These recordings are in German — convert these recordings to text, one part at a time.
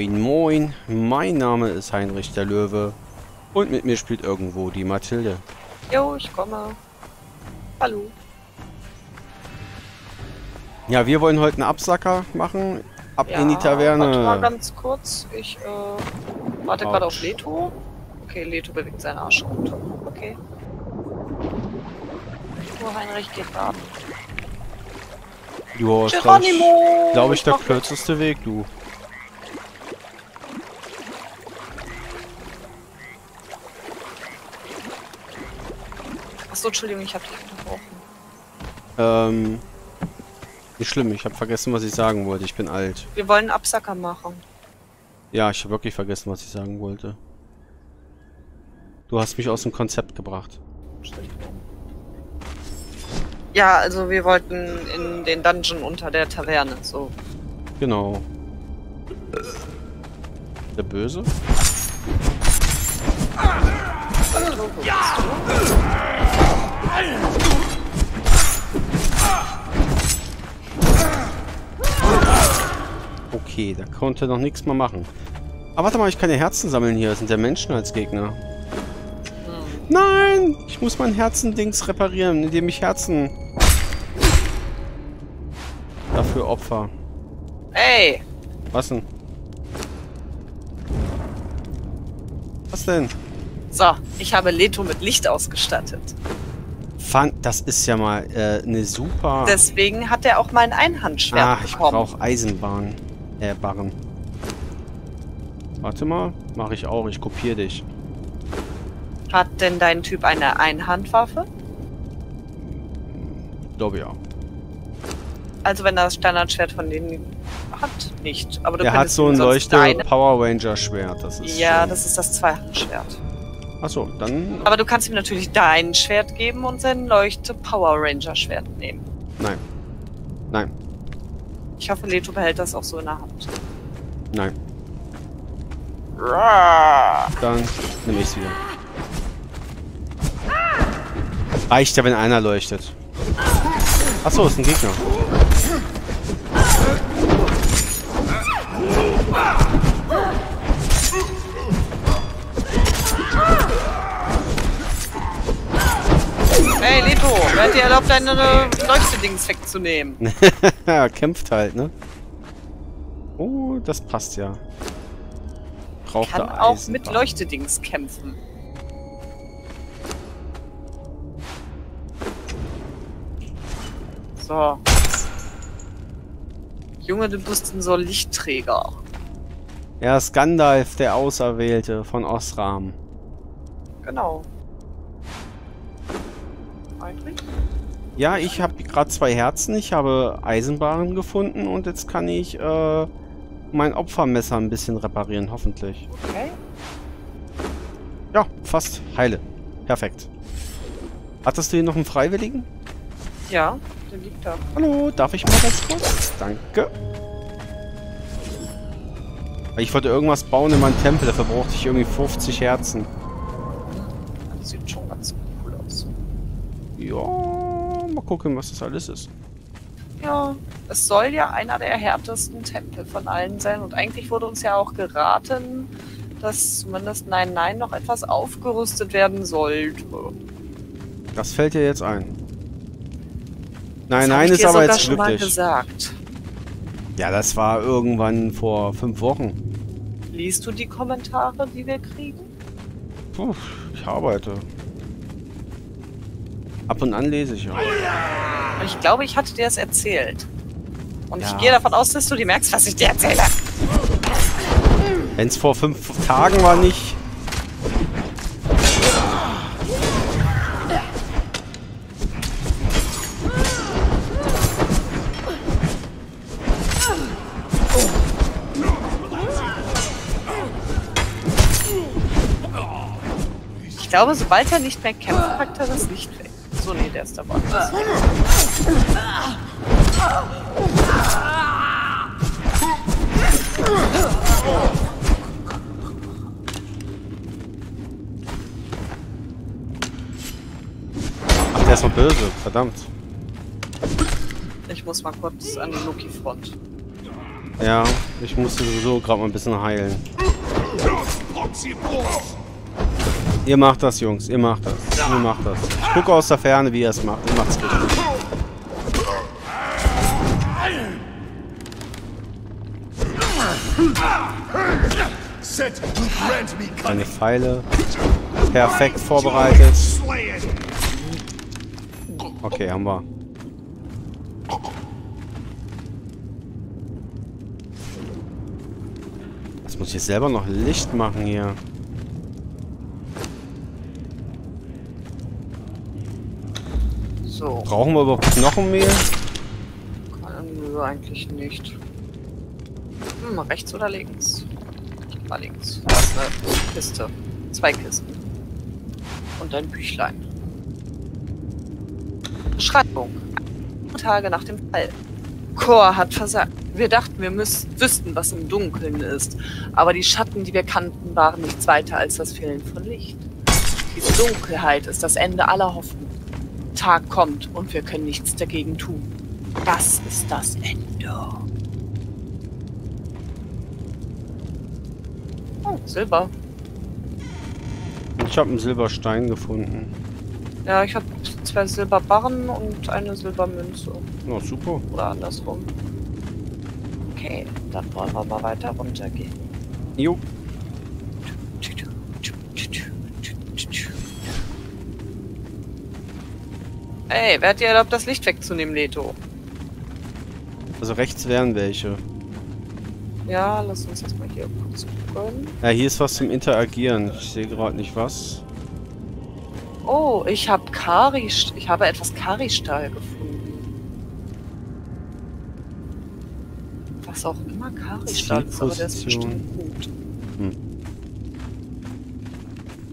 Moin, moin. Mein Name ist Heinrich der Löwe. Und mit mir spielt irgendwo die Mathilde. Jo, ich komme. Hallo. Ja, wir wollen heute einen Absacker machen. Ab Ja, in die Warte mal Taverne. ganz kurz. Ich äh, warte gerade auf Leto. Okay, Leto bewegt seinen Arsch gut. Okay. Nur Heinrich geht warten. Hast, Geronimo! glaube ich, der mach mit. kürzeste Weg, du. Achso, Entschuldigung, ich hab dich unterbrochen. Ähm, nicht schlimm, ich habe vergessen, was ich sagen wollte. Ich bin alt. Wir wollen Absacker machen. Ja, ich habe wirklich vergessen, was ich sagen wollte. Du hast mich aus dem Konzept gebracht. Ja, also wir wollten in den Dungeon unter der Taverne, so. Genau. Der Böse? Leto, wo bist du? Okay, da konnte noch nichts mehr machen. Aber warte mal, ich kann ja Herzen sammeln hier. Das sind ja Menschen als Gegner. Nein! Ich muss mein Herzendings reparieren, indem ich Herzen dafür opfer. Ey! Was denn? Was denn? So, ich habe Leto mit Licht ausgestattet. Fand, das ist ja mal äh, eine super... Deswegen hat er auch mein Einhandschwert ah, ich bekommen. brauche Eisenbahn. Äh, Barren. Warte mal, mache ich auch. Ich kopiere dich. Hat denn dein Typ eine Einhandwaffe? Glaube ja. Also wenn er das Standardschwert von denen hat, nicht. Aber du Er hat so ein Leuchte Power Ranger Schwert. Das ist Ja, schon- das ist das Zweihandschwert. Achso, dann. Aber du kannst ihm natürlich dein Schwert geben und sein Leuchte Power Ranger Schwert nehmen. Nein. Nein. Ich hoffe, Leto behält das auch so in der Hand. Nein. Dann nehme ich es wieder. Reicht ja, wenn einer leuchtet. Achso, ist ein Gegner. Leto, wer hat dir erlaubt, deine Leuchtedings wegzunehmen? ja, kämpft halt, ne? Oh, das passt ja. Braucht Kann auch Eisenbahn. mit Leuchtedings kämpfen. So. Junge, du bist ein so Lichtträger. Er ist Gandalf, der Auserwählte von Osram. Genau. Heinrich? Ja, ich habe gerade zwei Herzen, ich habe Eisenbahnen gefunden und jetzt kann ich äh, mein Opfermesser ein bisschen reparieren, hoffentlich. Okay. Ja, fast heile. Perfekt. Hattest du hier noch einen Freiwilligen? Ja, der liegt da. Hallo, darf ich mal ganz kurz? Danke. Ich wollte irgendwas bauen in meinem Tempel, dafür brauchte ich irgendwie 50 Herzen. Ja, mal gucken, was das alles ist. Ja, es soll ja einer der härtesten Tempel von allen sein und eigentlich wurde uns ja auch geraten, dass zumindest Nein Nein noch etwas aufgerüstet werden sollte. Das fällt dir jetzt ein. Nein, Das nein, ist aber jetzt schon mal glücklich. gesagt. Ja, das war irgendwann vor fünf Wochen. Liest du die Kommentare, die wir kriegen? Puh, ich arbeite. Ab und an lese ich ja. Und ich glaube, ich hatte dir das erzählt. Und ich Ja. gehe davon aus, dass du dir merkst, was ich dir erzähle. Wenn es vor fünf Tagen war, nicht. Ich glaube, sobald er nicht mehr kämpft, packt er das Licht weg. So, nee, der ist dabei. Ach, der ist noch böse. Verdammt. Ich muss mal kurz an die Loki-Front. Ja, ich musste sowieso gerade mal ein bisschen heilen. Ihr macht das, Jungs. Ihr macht das. Ihr macht das. Ich gucke aus der Ferne, wie ihr es macht. Ihr macht's richtig. Meine Pfeile. Perfekt vorbereitet. Okay, haben wir. Jetzt muss ich selber noch Licht machen hier. So. Brauchen wir überhaupt Knochenmehl? Nö, eigentlich nicht. Hm, rechts oder links? Mal links. Da ist eine Kiste. Zwei Kisten. Und ein Büchlein. Beschreibung. Tage nach dem Fall. Chor hat versagt. Wir dachten, wir müssten, wüssten, was im Dunkeln ist. Aber die Schatten, die wir kannten, waren nichts weiter als das Fehlen von Licht. Diese Dunkelheit ist das Ende aller Hoffnung. Tag kommt und wir können nichts dagegen tun. Das ist das Ende. Oh, Silber. Ich habe einen Silberstein gefunden. Ja, ich habe zwei Silberbarren und eine Silbermünze. Na oh, super. Oder andersrum. Okay, dann wollen wir mal weiter runtergehen. Jo. Ey, wer hat dir erlaubt, das Licht wegzunehmen, Leto? Also rechts wären welche. Ja, lass uns das mal hier kurz gucken. Ja, hier ist was zum Interagieren. Ich sehe gerade nicht was. Oh, ich habe Kari, ich habe etwas Kari-Stahl gefunden. Was auch immer Kari-Stahl ist, aber der ist bestimmt gut.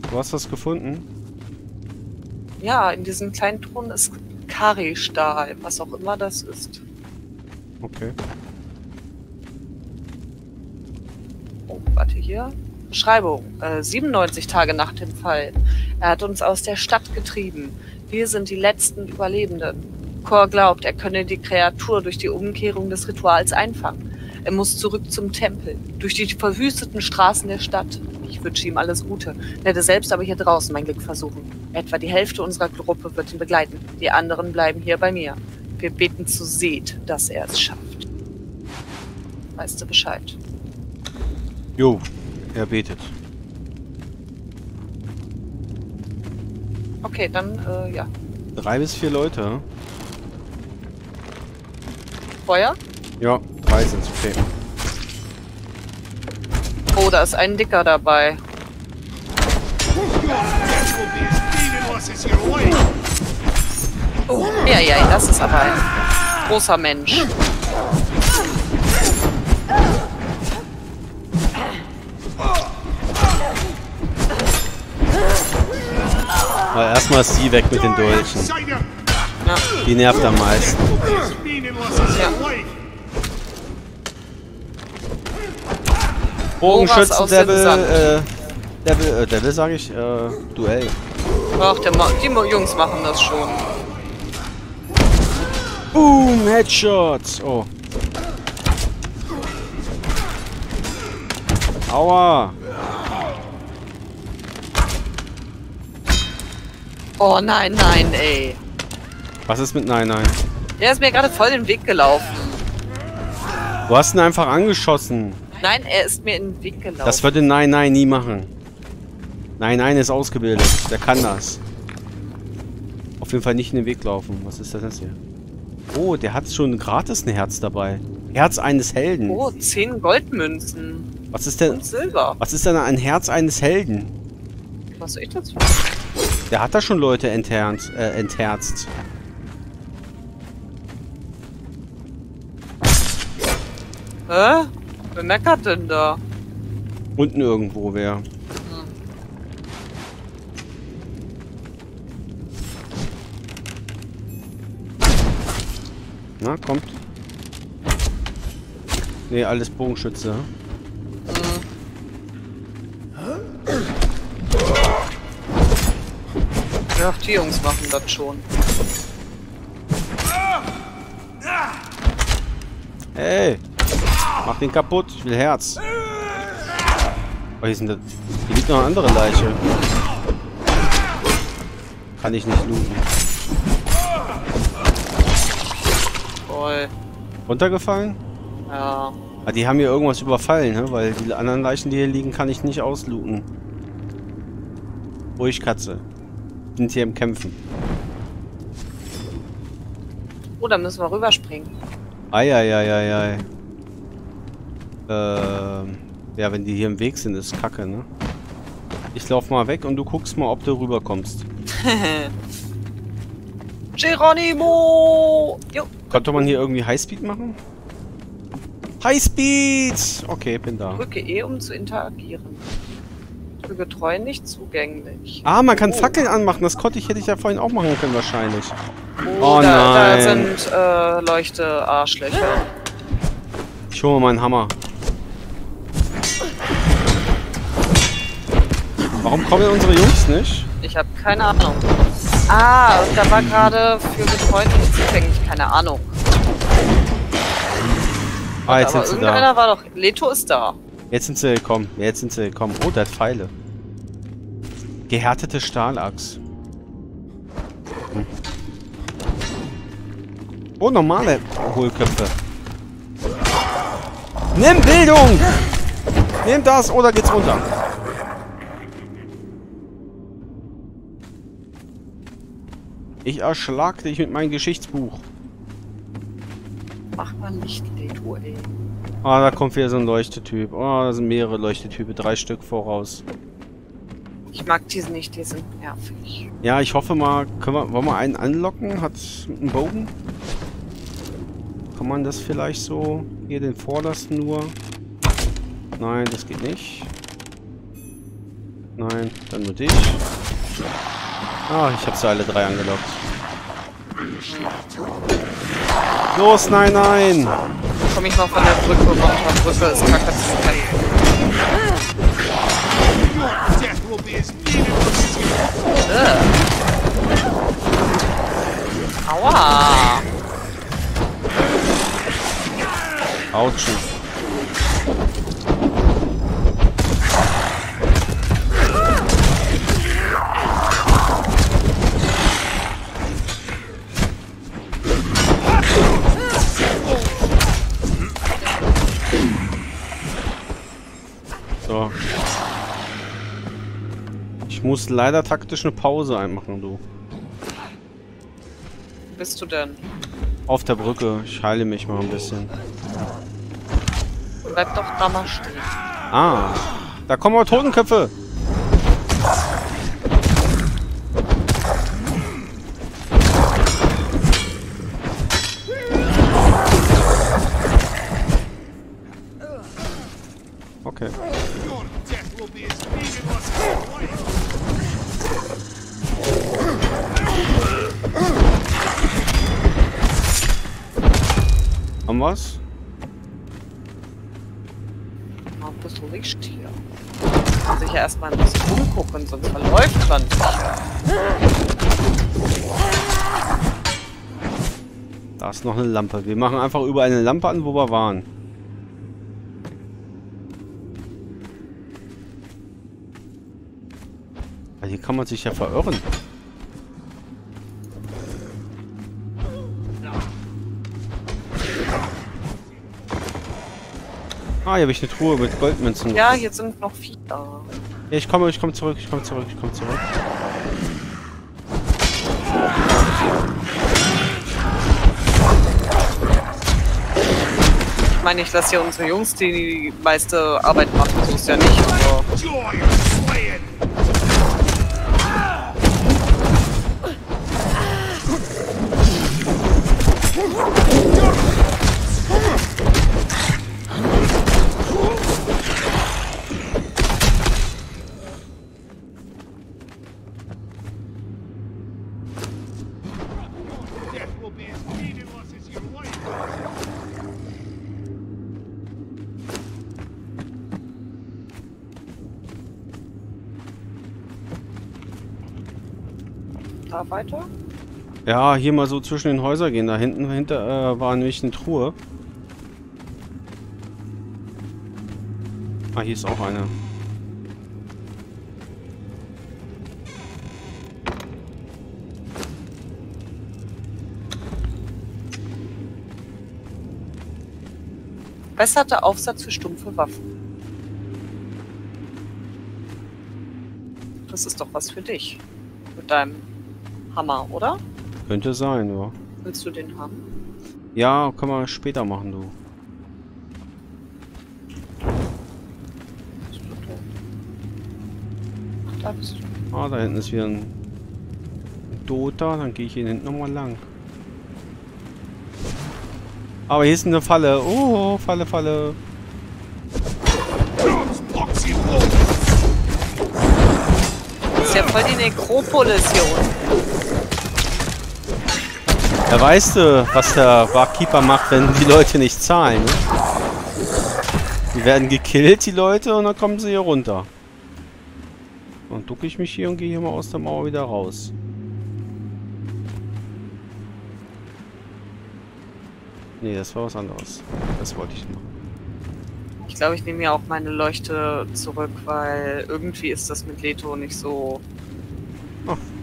Du hast was gefunden? Ja, in diesem kleinen Thron ist Kari-Stahl, was auch immer das ist. Okay. Oh, warte hier. Beschreibung. Äh, 97 Tage nach dem Fall. Er hat uns aus der Stadt getrieben. Wir sind die letzten Überlebenden. Kor glaubt, er könne die Kreatur durch die Umkehrung des Rituals einfangen. Er muss zurück zum Tempel, durch die verwüsteten Straßen der Stadt. Ich wünsche ihm alles Gute, werde selbst aber hier draußen mein Glück versuchen. Etwa die Hälfte unserer Gruppe wird ihn begleiten. Die anderen bleiben hier bei mir. Wir beten zu Seth, dass er es schafft. Weißt du Bescheid? Jo, er betet. Okay, dann, äh, ja. Drei bis vier Leute. Feuer? Ja, drei sind okay. Oh, da ist ein Dicker dabei. Ja, ja, das ist aber ein großer Mensch. Aber erstmal ist sie weg mit den Dolchen. Ja. Die nervt am meisten. Bogenschützen, aus dem Devil, äh, Devil, äh, Devil sage ich, äh, Duell. Ach, der Ma die Jungs machen das schon. Boom, Headshots. Oh. Aua. Oh nein, nein, ey. Was ist mit Nein, nein? Der ist mir gerade voll den Weg gelaufen. Du hast ihn einfach angeschossen. Nein, er ist mir in den Weg gelaufen. Das würde Nein, nein nie machen. Nein, nein ist ausgebildet. Der kann das. Auf jeden Fall nicht in den Weg laufen. Was ist das hier? Oh, der hat schon gratis ein Herz dabei. Herz eines Helden. oh, 10 Goldmünzen. Was ist denn... Und Silber. Was ist denn ein Herz eines Helden? Was soll ich dazu? Der hat da schon Leute entherzt. Äh, entherzt. Hä? Wer meckert denn da? Unten irgendwo wer. Na, kommt. Nee, alles Bogenschütze. Ja, die Jungs machen das schon. Hey! Mach den kaputt. Ich will Herz. Oh, hier, sind da, hier liegt noch eine andere Leiche. Kann ich nicht looten. Toll. Runtergefallen? Ja. Ah, die haben hier irgendwas überfallen, ne? weil die anderen Leichen, die hier liegen, kann ich nicht auslooten. Ruhig, Katze. Sind hier im Kämpfen. Oh, da müssen wir rüberspringen. Eieieiei. Ähm. Ja, wenn die hier im Weg sind, ist kacke, ne? Ich lauf mal weg und du guckst mal, ob du rüberkommst. Geronimo! Jo. Konnte man hier irgendwie Highspeed machen? Highspeed! Okay, bin da. Drücke E, um zu interagieren. Drücke treu nicht zugänglich. Ah, man kann Oh. Fackeln anmachen. Das konnte ich, hätte ich ja vorhin auch machen können wahrscheinlich. Oh, Oh da, da nein. sind äh, Leuchte-Arschlöcher. Ich hole mal meinen Hammer. Warum kommen unsere Jungs nicht? Ich habe keine Ahnung. Ah, und da war gerade für Betreute nicht zugänglich. Keine Ahnung. Ah, jetzt Aber sind sie da. irgendeiner war doch... Leto ist da. Jetzt sind sie gekommen. Jetzt sind sie gekommen. Oh, der hat Pfeile. Gehärtete Stahlachs. Hm. Oh, normale Hohlköpfe. Nimm Bildung! Nimm das oder geht's runter. Ich erschlag dich mit meinem Geschichtsbuch. Mach mal nicht Leto, ey. Ah, da kommt wieder so ein Leuchtetyp. Oh, da sind mehrere Leuchtetype. Drei Stück voraus. Ich mag diese nicht, die sind nervig. Ja, ich hoffe mal, können wir, wollen wir einen anlocken? Hat einen Bogen? Kann man das vielleicht so hier den vordersten nur? Nein, das geht nicht. Nein, dann nur dich. Ah, ich habe sie alle drei angelockt. Los, nein, nein! Komm ich noch von der Brücke runter. Brücke ist kacke zu kämpfen. Death muss leider taktisch eine Pause einmachen, du. Wo bist du denn? Auf der Brücke. Ich heile mich mal ein bisschen. Bleib doch da mal stehen. Ah, da kommen aber Totenköpfe. Erstmal ein bisschen umgucken, sonst verläuft man. Da ist noch eine Lampe. Wir machen einfach überall eine Lampe an, wo wir waren. Hier kann man sich ja verirren. Ah, hier habe ich eine Truhe mit Goldmünzen. Ja, hier sind noch vier. Ja, ich komme, ich komme zurück, ich komme zurück, ich komme zurück. Ich meine, ich lasse hier unsere Jungs die meiste Arbeit machen, so ist ja nicht. Aber Ja, hier mal so zwischen den Häusern gehen. Da hinten hinter äh, war nämlich eine Truhe. Ah, hier ist auch eine. Verbesserter Aufsatz für stumpfe Waffen. Das ist doch was für dich. Mit deinem Hammer, oder? Könnte sein, ja. Willst du den haben? Ja, können wir später machen, du. Ach, da bist du. Ah, da hinten ist wieder ein Dota. Dann gehe ich hier hinten nochmal lang. Aber hier ist eine Falle. Oh, Falle, Falle. Das ist ja voll die Nekropolis hier unten. Ja, weißt du, was der Barkeeper macht, wenn die Leute nicht zahlen, ne? Die werden gekillt, die Leute, und dann kommen sie hier runter. Dann ducke ich mich hier und gehe hier mal aus der Mauer wieder raus. Nee, das war was anderes. Das wollte ich machen. Ich glaube, ich nehme ja auch meine Leuchte zurück, weil irgendwie ist das mit Leto nicht so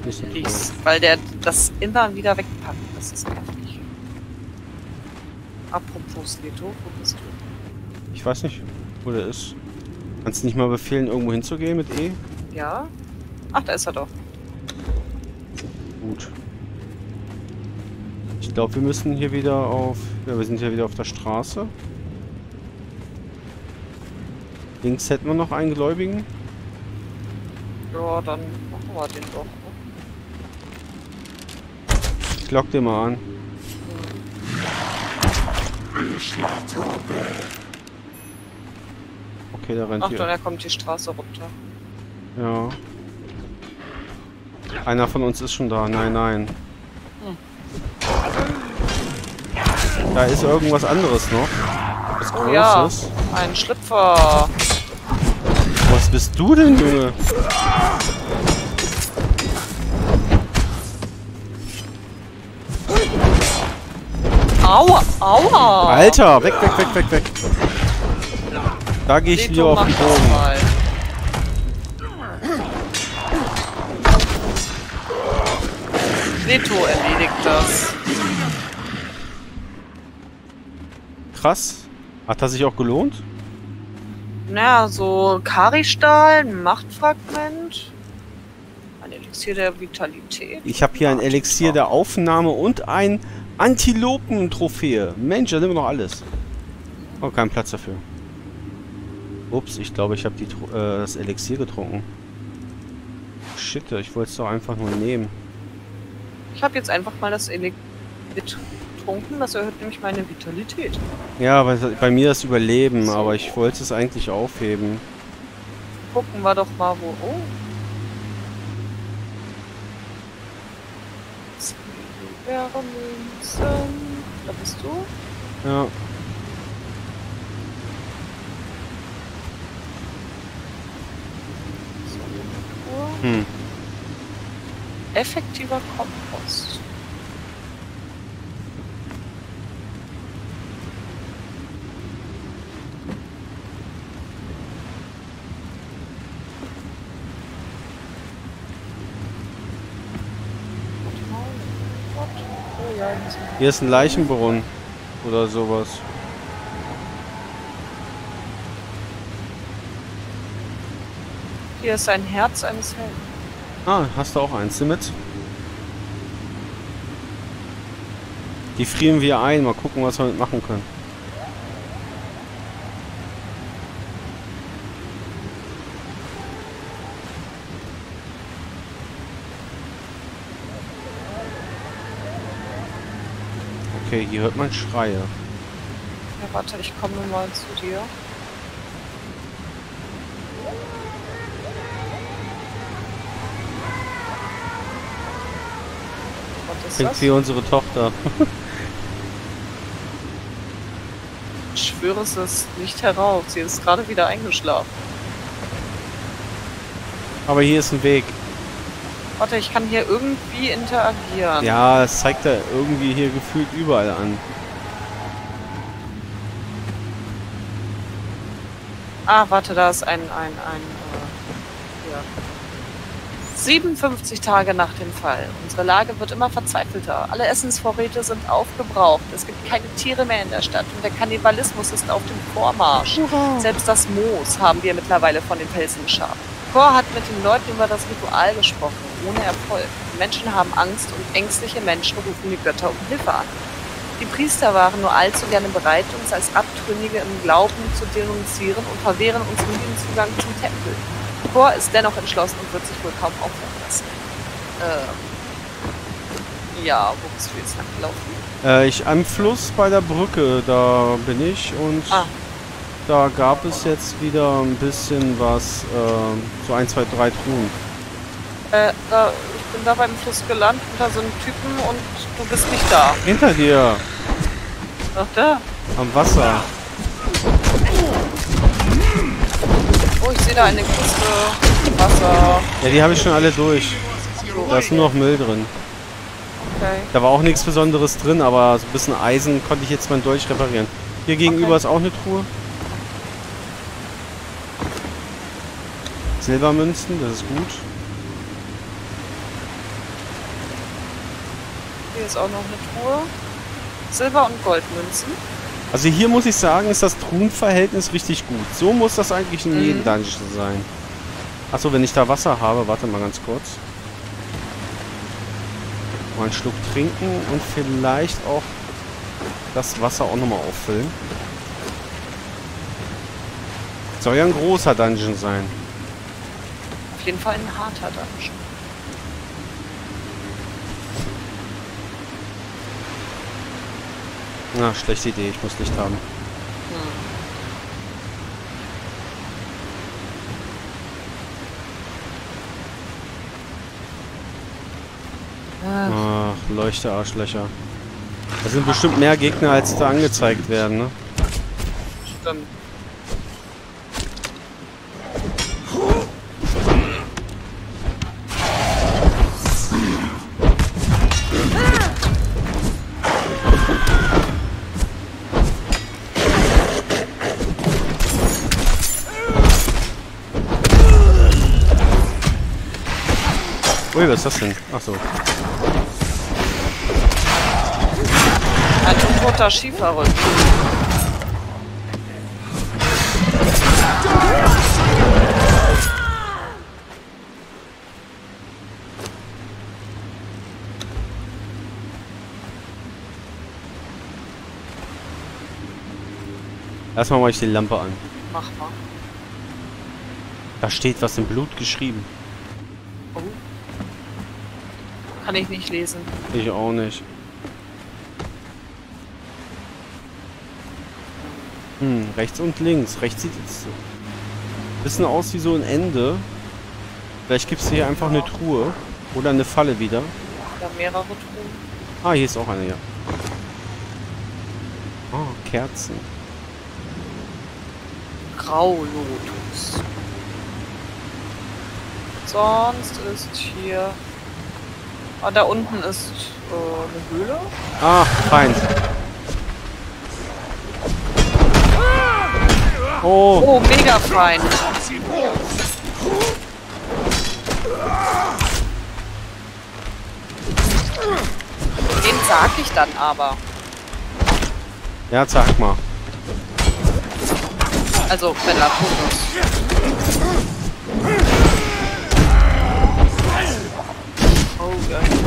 Ich's- Weil der das immer wieder wegpackt. Das ist nervig. Apropos Leto, wo bist du? Ich weiß nicht, wo der ist. Kannst du nicht mal befehlen, irgendwo hinzugehen mit E? Ja? Ach, da ist er doch. Gut. Ich glaube, wir müssen hier wieder auf... Ja, wir sind ja wieder auf der Straße. Links hätten wir noch einen Gläubigen. Ja, dann machen wir den doch. Lock den mal an. Okay, der rennt Ach, dann hier. er kommt die Straße runter. Ja. Einer von uns ist schon da. Nein, nein. Hm. Da ist irgendwas anderes noch. Was Oh ja, Großes. ein Schlüpfer. Was bist du denn, Junge? Aua, aua. Alter, weg, weg, weg, weg, weg. Da gehe ich Leto auf den Boden. Leto erledigt das. Krass. Hat das sich auch gelohnt? Naja, so Karistahl, Machtfragment, ein Elixier der Vitalität. Ich habe hier ein Elixier der Aufnahme und ein Antilopen-Trophäe. Mensch, da nehmen wir noch alles. Oh, kein Platz dafür. Ups, ich glaube, ich habe äh, das Elixier getrunken. Shit, ich wollte es doch einfach nur nehmen. Ich habe jetzt einfach mal das Elixier getrunken, das erhöht nämlich meine Vitalität. Ja, bei, bei mir das Überleben, aber ich wollte es eigentlich aufheben. Gucken wir doch mal, wo. Oh. Münzen. Da bist du. Ja, So, hm. Effektiver Kompost. Oh ja, hier ist ein- Leichenbrunnen. Oder sowas. hier ist ein Herz eines Helden. Ah, hast du auch eins mit? Die frieren wir ein. Mal gucken, was wir damit machen können. Okay, hier hört man Schreie. Ja, warte, ich komme mal zu dir. Was Klingt wie unsere Tochter. Ich schwöre, es ist nicht heraus. Sie ist gerade wieder eingeschlafen. Aber hier ist ein Weg. Warte, ich kann hier irgendwie interagieren. Ja, es zeigt er irgendwie hier gefühlt überall an. Ah, warte, da ist ein, ein, ein, äh, ja. 57 Tage nach dem Fall. Unsere Lage wird immer verzweifelter. Alle Essensvorräte sind aufgebraucht. Es gibt keine Tiere mehr in der Stadt und der Kannibalismus ist auf dem Vormarsch. Selbst das Moos haben wir mittlerweile von den Felsen geschabt. Kor hat mit den Leuten über das Ritual gesprochen, ohne Erfolg. Die Menschen haben Angst und ängstliche Menschen rufen die Götter um Hilfe an. Die Priester waren nur allzu gerne bereit, uns als Abtrünnige im Glauben zu denunzieren und verwehren uns nun den Zugang zum Tempel. Kor ist dennoch entschlossen und wird sich wohl kaum aufhören lassen. Ähm, ja, wo bist du jetzt langgelaufen? Äh, ich am Fluss bei der Brücke, da bin ich und Ah. Da gab es jetzt wieder ein bisschen was, äh, so ein, zwei, drei Truhen. Äh, da, ich bin da beim Fluss gelandet und da sind Typen und du bist nicht da. Hinter dir, Ach, da. am Wasser. Oh, ich sehe da eine Kiste. Wasser. Ja, die habe ich schon alle durch. Da ist nur noch Müll drin. Okay. Da war auch nichts Besonderes drin, aber so ein bisschen Eisen konnte ich jetzt mein Dolch reparieren. Hier gegenüber Okay. ist auch eine Truhe. Silbermünzen, das ist gut. Hier ist auch noch eine Truhe. Silber- und Goldmünzen. Also hier muss ich sagen, ist das Truhenverhältnis richtig gut. So muss das eigentlich in Mhm. jedem Dungeon sein. Achso, wenn ich da Wasser habe, warte mal ganz kurz. Mal einen Schluck trinken und vielleicht auch das Wasser auch nochmal auffüllen. Soll ja ein großer Dungeon sein. Auf jeden Fall ein harter Dungeon. Na, schlechte Idee, ich muss Licht haben. Ach, Leuchte-Arschlöcher. Da sind bestimmt mehr Gegner, als da angezeigt werden, ne? stimmt. Ui, was ist das denn? Achso. Ein untoter Schieferrücken. Erstmal mache ich die Lampe an. Mach mal. Da steht was im Blut geschrieben. Kann ich nicht lesen. Ich auch nicht. Hm, rechts und links. Rechts sieht jetzt so. Bisschen aus wie so ein Ende. Vielleicht gibt es hier einfach eine Truhe. Oder eine Falle wieder. Oder mehrere Truhen. Ah, hier ist auch eine, ja. Oh, Kerzen. Graulotus. Sonst ist hier. Ah, da unten ist äh, eine Höhle. Ah, Feind. Oh, Oh, mega Feind. Den sag ich dann aber. ja, sag mal. Also, wenn er tot ist. Oh,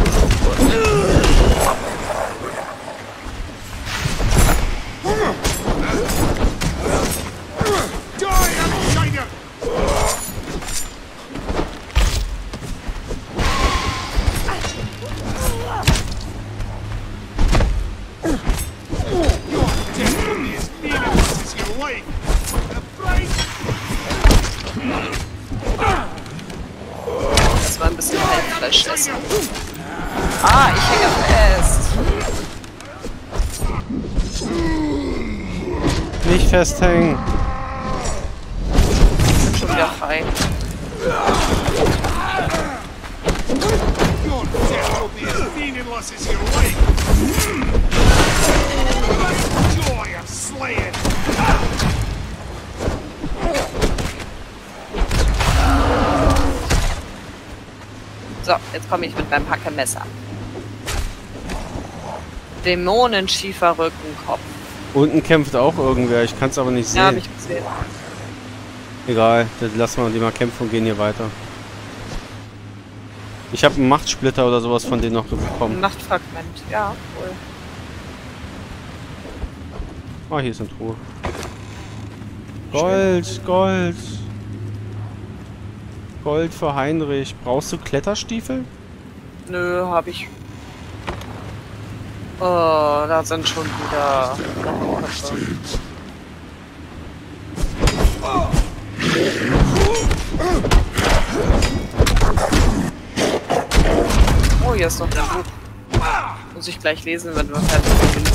festhängen. Schon wieder frei. So, jetzt komme ich mit meinem Hackemesser. Dämonenschieferrückenkopf. Unten kämpft auch irgendwer, ich kann es aber nicht Ja, habe sehen. ich gesehen. Egal, dann lassen wir die mal kämpfen und gehen hier weiter. Ich habe einen Machtsplitter oder sowas von denen noch Ein bekommen. Machtfragment. Ja, cool. Ah, hier ist eine Truhe. Gold, Gold. Gold für Heinrich. Brauchst du Kletterstiefel? Nö, habe ich. Oh, da sind schon wieder. Oh, hier ist noch ein Buch. Muss ich gleich lesen, wenn wir fertig sind.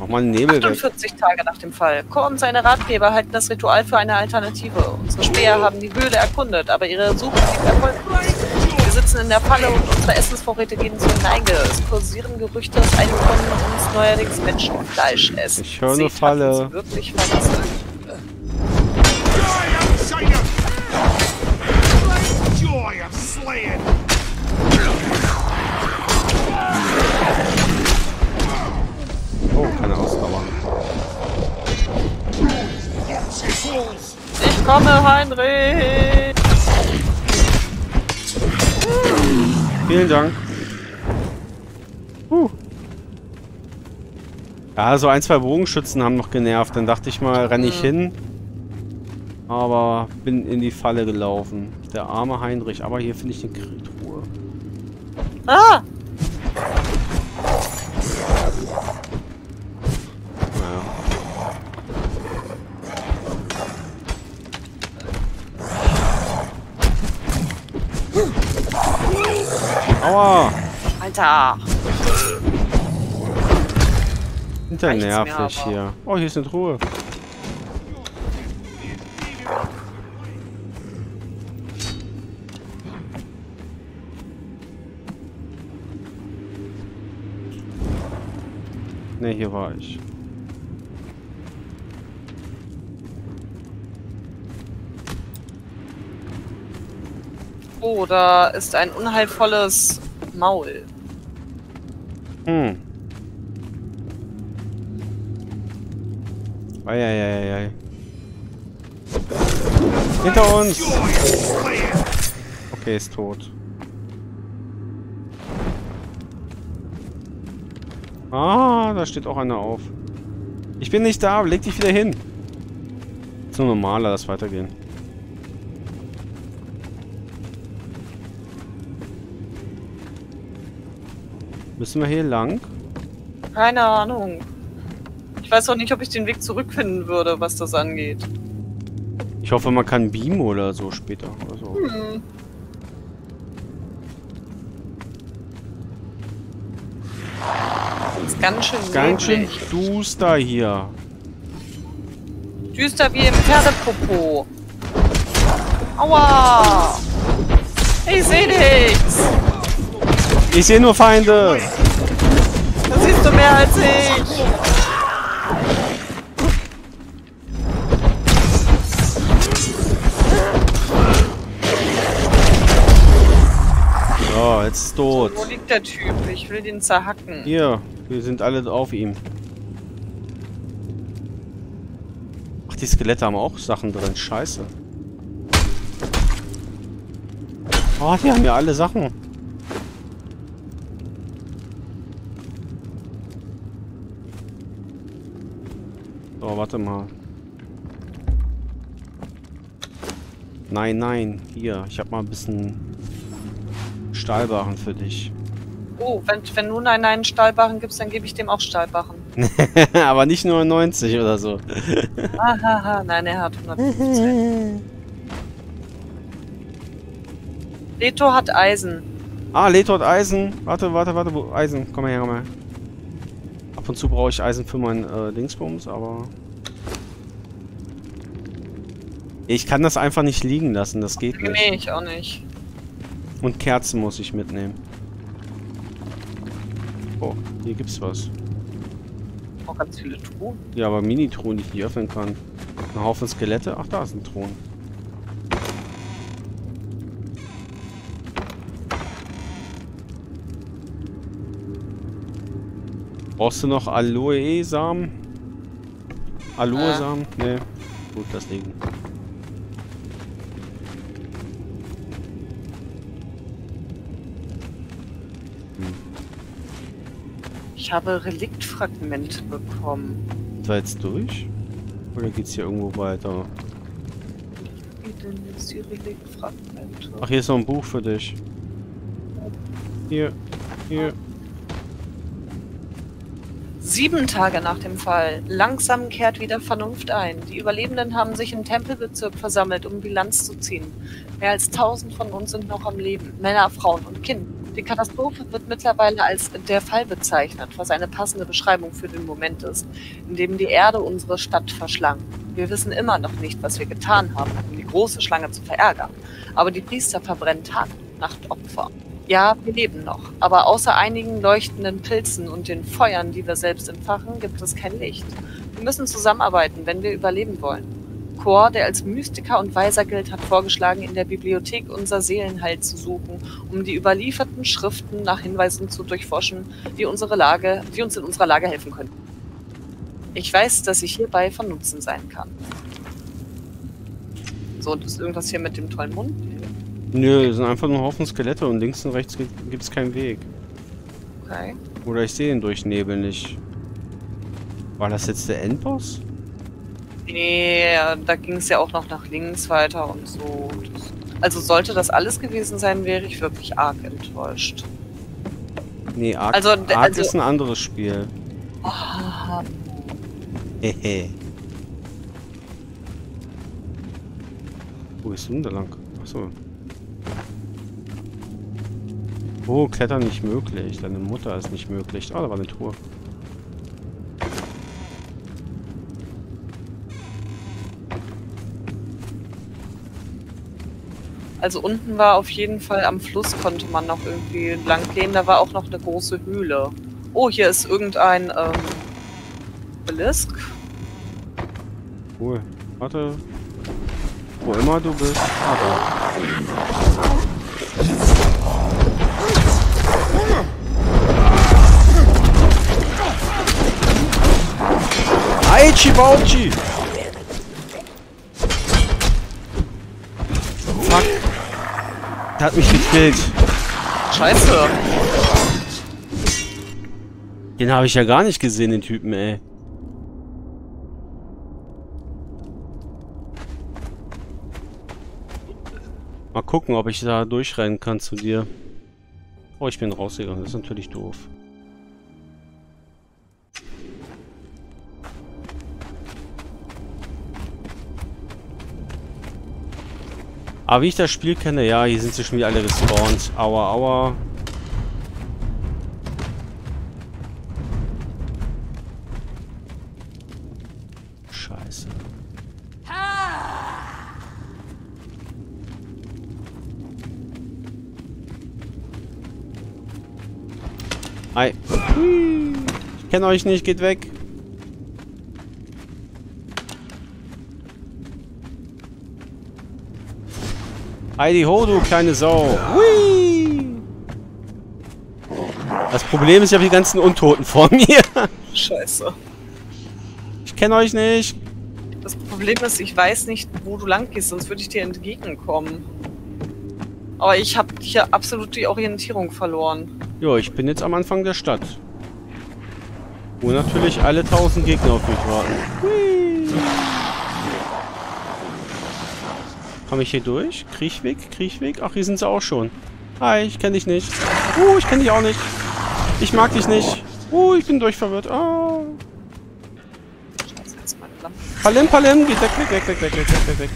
Mach mal einen Nebel weg. 48 Tage nach dem Fall. Chor und seine Ratgeber halten das Ritual für eine Alternative. Unsere Späher haben die Höhle erkundet, aber ihre Suche blieb erfolglos. Wir sitzen in der Falle und unsere Essensvorräte gehen zur Neige. Es kursieren Gerüchte, dass einige von uns neuerdings Menschenfleisch essen. Ich höre eine Falle. wirklich verlassen. Oh, keine Ausdauer. Ich komme, Heinrich! Vielen Dank. Huh. Ja, so ein, zwei Bogenschützen haben noch genervt. Dann dachte ich mal, renne ich hin. Aber bin in die Falle gelaufen. Der arme Heinrich. Aber hier finde ich eine Truhe. Ah! Alter! Sind ja nervig hier. Oh, hier ist eine Truhe. Ne, hier war ich. Oh, da ist ein unheilvolles Maul. Hm. Eieieiei. Hinter uns! Okay, ist tot. Ah, da steht auch einer auf. Ich bin nicht da, leg dich wieder hin. Nur normaler, das weitergehen. Müssen wir hier lang? Keine Ahnung. Ich weiß auch nicht, ob ich den Weg zurückfinden würde, was das angeht. Ich hoffe, man kann beamen oder so später. Oder so. Hm. Ist ganz schön Ganz schön duster hier. Düster wie im Pferdepopo. Aua! Ich seh nichts! Ich sehe nur Feinde. Da siehst du mehr als ich! So, jetzt ist tot. Wo liegt der Typ? Ich will den zerhacken. Hier, wir sind alle auf ihm. Ach, die Skelette haben auch Sachen drin. Scheiße. Oh, die haben ja alle Sachen. So, warte mal. Nein, nein. Hier, ich habe mal ein bisschen Stahlbarren für dich. Oh, wenn, wenn du einen, einen Stahlbarren gibst, dann gebe ich dem auch Stahlbarren. Aber nicht nur 90 oder so. Ahaha, nein, er hat 115. Leto hat Eisen. Ah, Leto hat Eisen. Warte, warte, warte. Wo? Eisen. Komm mal her, komm her. Ab und zu brauche ich Eisen für mein äh, Dingsbums, aber... Ich kann das einfach nicht liegen lassen. Das geht nicht. Nee, ich auch nicht. Und Kerzen muss ich mitnehmen. Oh, hier gibt's was. Auch ganz viele Truhen. Ja, aber Mini-Truhen, die ich nicht öffnen kann. Ein Haufen Skelette. Ach, da ist ein Thron. Brauchst du noch Aloe-Samen? Aloe-Samen? Nee. Gut, das liegen. Ich habe Reliktfragmente bekommen. Wir jetzt durch? Oder geht's hier irgendwo weiter? Wie denn jetzt die Reliktfragmente? Ach, hier ist noch ein Buch für dich. Hier. Hier. Sieben Tage nach dem Fall. Langsam kehrt wieder Vernunft ein. Die Überlebenden haben sich im Tempelbezirk versammelt, um Bilanz zu ziehen. Mehr als tausend von uns sind noch am Leben. Männer, Frauen und Kinder. Die Katastrophe wird mittlerweile als der Fall bezeichnet, was eine passende Beschreibung für den Moment ist, in dem die Erde unsere Stadt verschlang. Wir wissen immer noch nicht, was wir getan haben, um die große Schlange zu verärgern. Aber die Priester verbrennen Tag und Nacht Opfer. Ja, wir leben noch. Aber außer einigen leuchtenden Pilzen und den Feuern, die wir selbst entfachen, gibt es kein Licht. Wir müssen zusammenarbeiten, wenn wir überleben wollen. Chor, der als Mystiker und Weiser gilt, hat vorgeschlagen, in der Bibliothek unser Seelenheil zu suchen, um die überlieferten Schriften nach Hinweisen zu durchforschen, die, unsere Lage, die uns in unserer Lage helfen können. Ich weiß, dass ich hierbei von Nutzen sein kann. So, und ist irgendwas hier mit dem tollen Mund? Nö, sind einfach nur ein Haufen Skelette und links und rechts gibt es keinen Weg. Okay. Oder ich sehe ihn durch Nebel nicht. War das jetzt der Endboss? Nee, da ging es ja auch noch nach links weiter und so. Also sollte das alles gewesen sein, wäre ich wirklich arg enttäuscht. Nee, Ark, Also, Ark also- ist ein anderes Spiel. Ah, Hehe. Wo ist du denn da lang? Achso. Oh, Klettern nicht möglich. Deine Mutter ist nicht möglich. Ah, da war eine Truhe. also unten war auf jeden Fall am Fluss konnte man noch irgendwie lang gehen. Da war auch noch eine große Höhle. Oh, hier ist irgendein ähm, Belisk. Cool. Warte. Wo immer du bist. Da. Aichi Bauchi! Fuck. Der hat mich gekillt. Scheiße. Den habe ich ja gar nicht gesehen, den Typen, ey. Mal gucken, ob ich da durchrennen kann zu dir. Oh, ich bin rausgegangen. Das ist natürlich doof. Aber wie ich das Spiel kenne, ja, hier sind sie schon wieder alle gespawnt. Aua, aua. Hi. Ich kenne euch nicht, geht weg. Heidi ho, du kleine Sau. Hui. Das Problem ist, ich habe die ganzen Untoten vor mir. Scheiße. Ich kenne euch nicht. Das Problem ist, ich weiß nicht, wo du lang gehst, sonst würde ich dir entgegenkommen. Aber ich habe hier absolut die Orientierung verloren. Jo, ich bin jetzt am Anfang der Stadt. Wo natürlich alle tausend Gegner auf mich warten. Hui. Komme ich hier durch? Kriechweg? Kriechweg? Ach, hier sind sie auch schon. Hi, ich kenne dich nicht. Uh, ich kenne dich auch nicht. Ich mag dich nicht. Uh, ich bin durchverwirrt. Ah. Palim, Palim, geht weg, weg, weg, weg, weg, weg, weg, weg.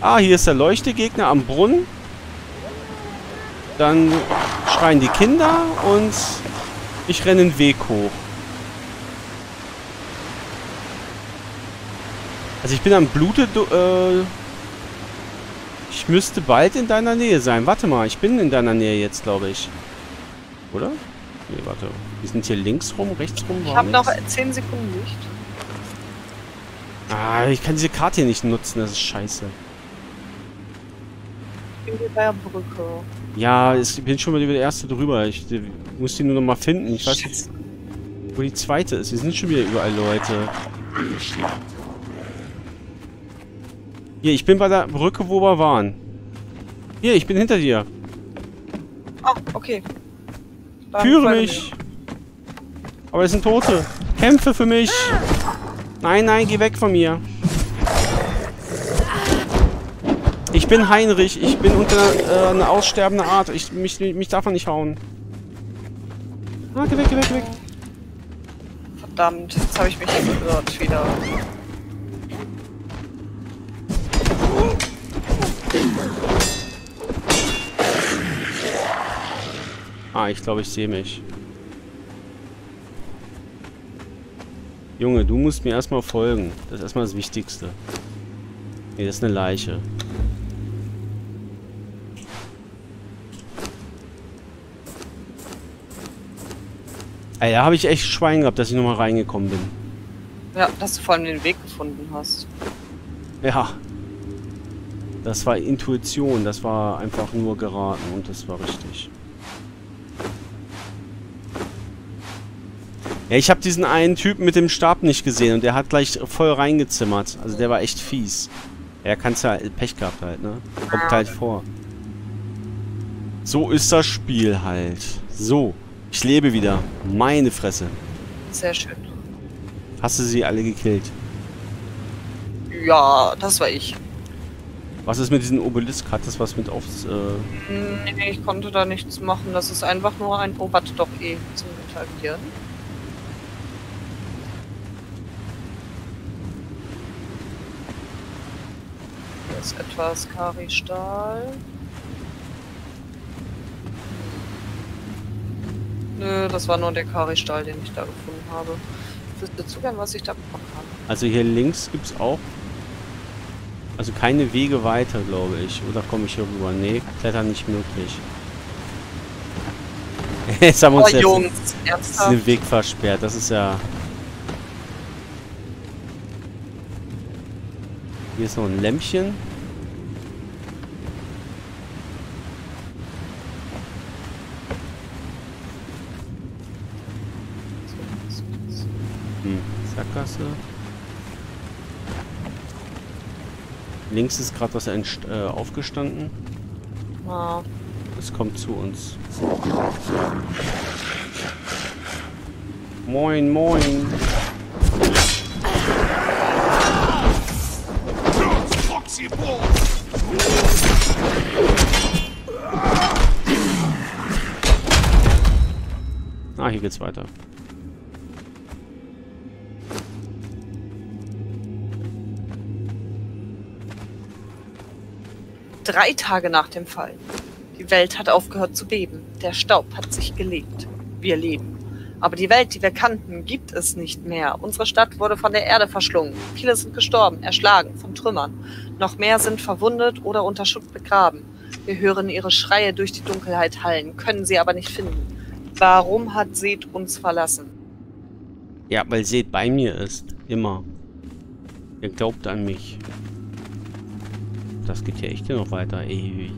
Ah, hier ist der Leuchtegegner am Brunnen. Dann schreien die Kinder und ich renne den Weg hoch. Also ich bin am Blute... Äh, ich müsste bald in deiner Nähe sein. Warte mal, ich bin in deiner Nähe jetzt, glaube ich. Oder? Nee, warte. Wir sind hier links rum, rechts rum. Ich habe noch nichts. 10 Sekunden Licht. Ah, ich kann diese Karte hier nicht nutzen. Das ist scheiße. Ich bin hier bei der Brücke. Ja, ich bin schon mal über die erste drüber. Ich muss die nur noch mal finden. Ich weiß nicht. Scheiße. Wo die zweite ist. Hier sind schon wieder überall Leute. Hier, ich bin bei der Brücke, wo wir waren. Hier, ich bin hinter dir. Ah, okay. Dann Führe mich. Aber es sind Tote. Kämpfe für mich. Nein, nein, geh weg von mir. Bin Heinrich. Ich bin unter äh, einer aussterbenden Art. Ich, mich, mich darf man nicht hauen. Ah, geh weg, geh weg, geh weg. Verdammt, jetzt habe ich mich verirrt wieder. Ah, ich glaube, ich sehe mich. Junge, du musst mir erstmal folgen. Das ist erstmal das Wichtigste. Nee, das ist eine Leiche. Ey, da habe ich echt Schwein gehabt, dass ich nochmal reingekommen bin. Ja, dass du vor allem den Weg gefunden hast. Ja. Das war Intuition, das war einfach nur geraten und das war richtig. Ja, ich habe diesen einen Typen mit dem Stab nicht gesehen und der hat gleich voll reingezimmert. Also der war echt fies. Ja, kannst ja Pech gehabt halt, ne? Kommt halt vor. So ist das Spiel halt. So. Ich lebe wieder. Meine Fresse. Sehr schön. Hast du sie alle gekillt? Ja, das war ich. Was ist mit diesem Obelisk? Hat das was mit aufs... Äh Nee, ich konnte da nichts machen. Das ist einfach nur ein... Oh, warte doch eh zum Interagieren. Hier ist etwas Kari-Stahl. Nö, das war nur der Kari-Stahl, den ich da gefunden habe. Ich wüsste zu gern, was ich da bekommen habe. Also hier links gibt's auch. Also keine Wege weiter, glaube ich. Oder komme ich hier rüber? Nee, klettern nicht möglich. Jetzt haben wir Oh, uns jetzt Jungs, den? Weg versperrt. Das ist ja... Hier ist noch ein Lämpchen. Hm, Sackgasse. Links ist gerade was äh, aufgestanden. Ah, Es kommt zu uns. Moin, moin. Ah, hier geht's weiter. Drei Tage nach dem Fall. Die Welt hat aufgehört zu beben. Der Staub hat sich gelegt. Wir leben. Aber die Welt, die wir kannten, gibt es nicht mehr. Unsere Stadt wurde von der Erde verschlungen. Viele sind gestorben, erschlagen, von Trümmern. Noch mehr sind verwundet oder unter Schutt begraben. Wir hören ihre Schreie durch die Dunkelheit hallen, können sie aber nicht finden. Warum hat Seth uns verlassen? Ja, weil Seth bei mir ist. Immer. Er glaubt an mich. Das geht ja echt noch weiter. Ewig.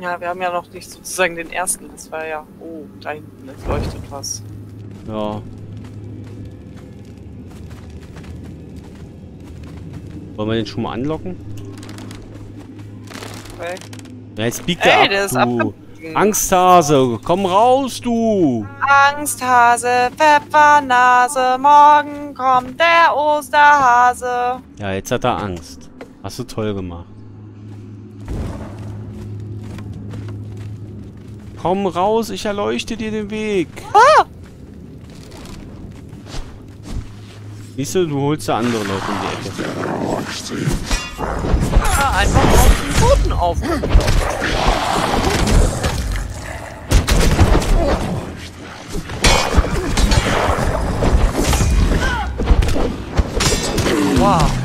Ja, wir haben ja noch nicht sozusagen den ersten. Das war ja. Oh, da hinten, es leuchtet was. Ja. Wollen wir den schon mal anlocken? Okay. Ja, jetzt biegt Ey, er der ab, ist du. Angsthase, komm raus, du. Angsthase, Pfeffernase, morgen kommt der Osterhase. Ja, jetzt hat er Angst. Hast du toll gemacht. Komm raus, ich erleuchte dir den Weg. Ah! Siehst du, du holst da andere Leute in die Ecke. Ja, einfach auf den Boden auf. Wow.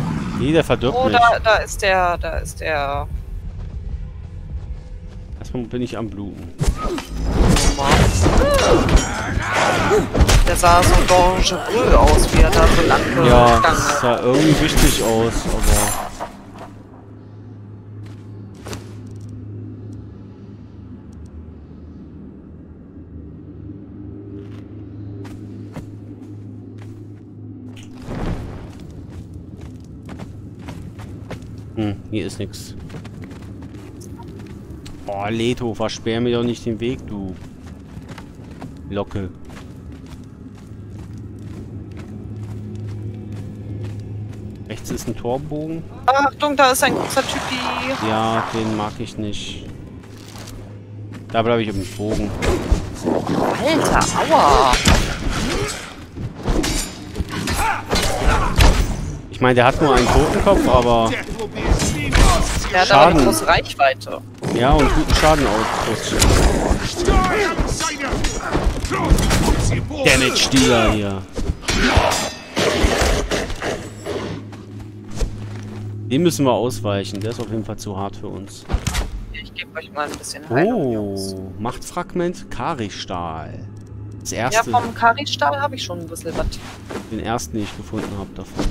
Jeder verdirbt Oh, mich. da, da ist der, da ist der. Erstmal bin ich am Bluten. Der sah so dangereux aus, wie er da so lang Ja, gegangen sah irgendwie wichtig aus, aber... ist nichts. Boah, Leto, versperr mir doch nicht den Weg, du. Locke. Rechts ist ein Torbogen. Achtung, da ist ein großer Typi. Ja, den mag ich nicht. Da bleibe ich im Bogen. Alter, aua. Ich meine, der hat nur einen Totenkopf, aber Der hat aber Schaden. eine große Reichweite. ja, und guten Schaden. See boy. Damage-Dealer hier. Den müssen wir ausweichen. Der ist auf jeden Fall zu hart für uns. Ich gebe euch mal ein bisschen Heilung. Oh, Machtfragment Karistahl. Das Ja, erste, vom Karistahl habe ich schon ein bisschen was. den ersten, den ich gefunden habe davon.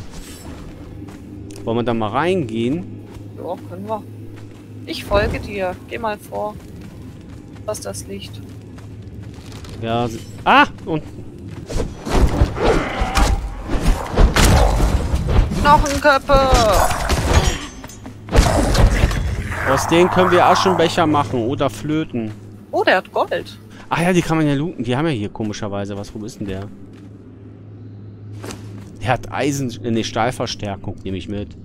Wollen wir da mal reingehen? Ja, können wir. Ich folge dir. Geh mal vor. Was das Licht. Ja. sie- Ah! Und Knochenköppe! aus denen können wir Aschenbecher machen oder Flöten. Oh, der hat Gold. Ach ja, die kann man ja looten. Die haben ja hier komischerweise was. Wo ist denn der? Der hat Eisen... Ne, Stahlverstärkung nehme ich mit.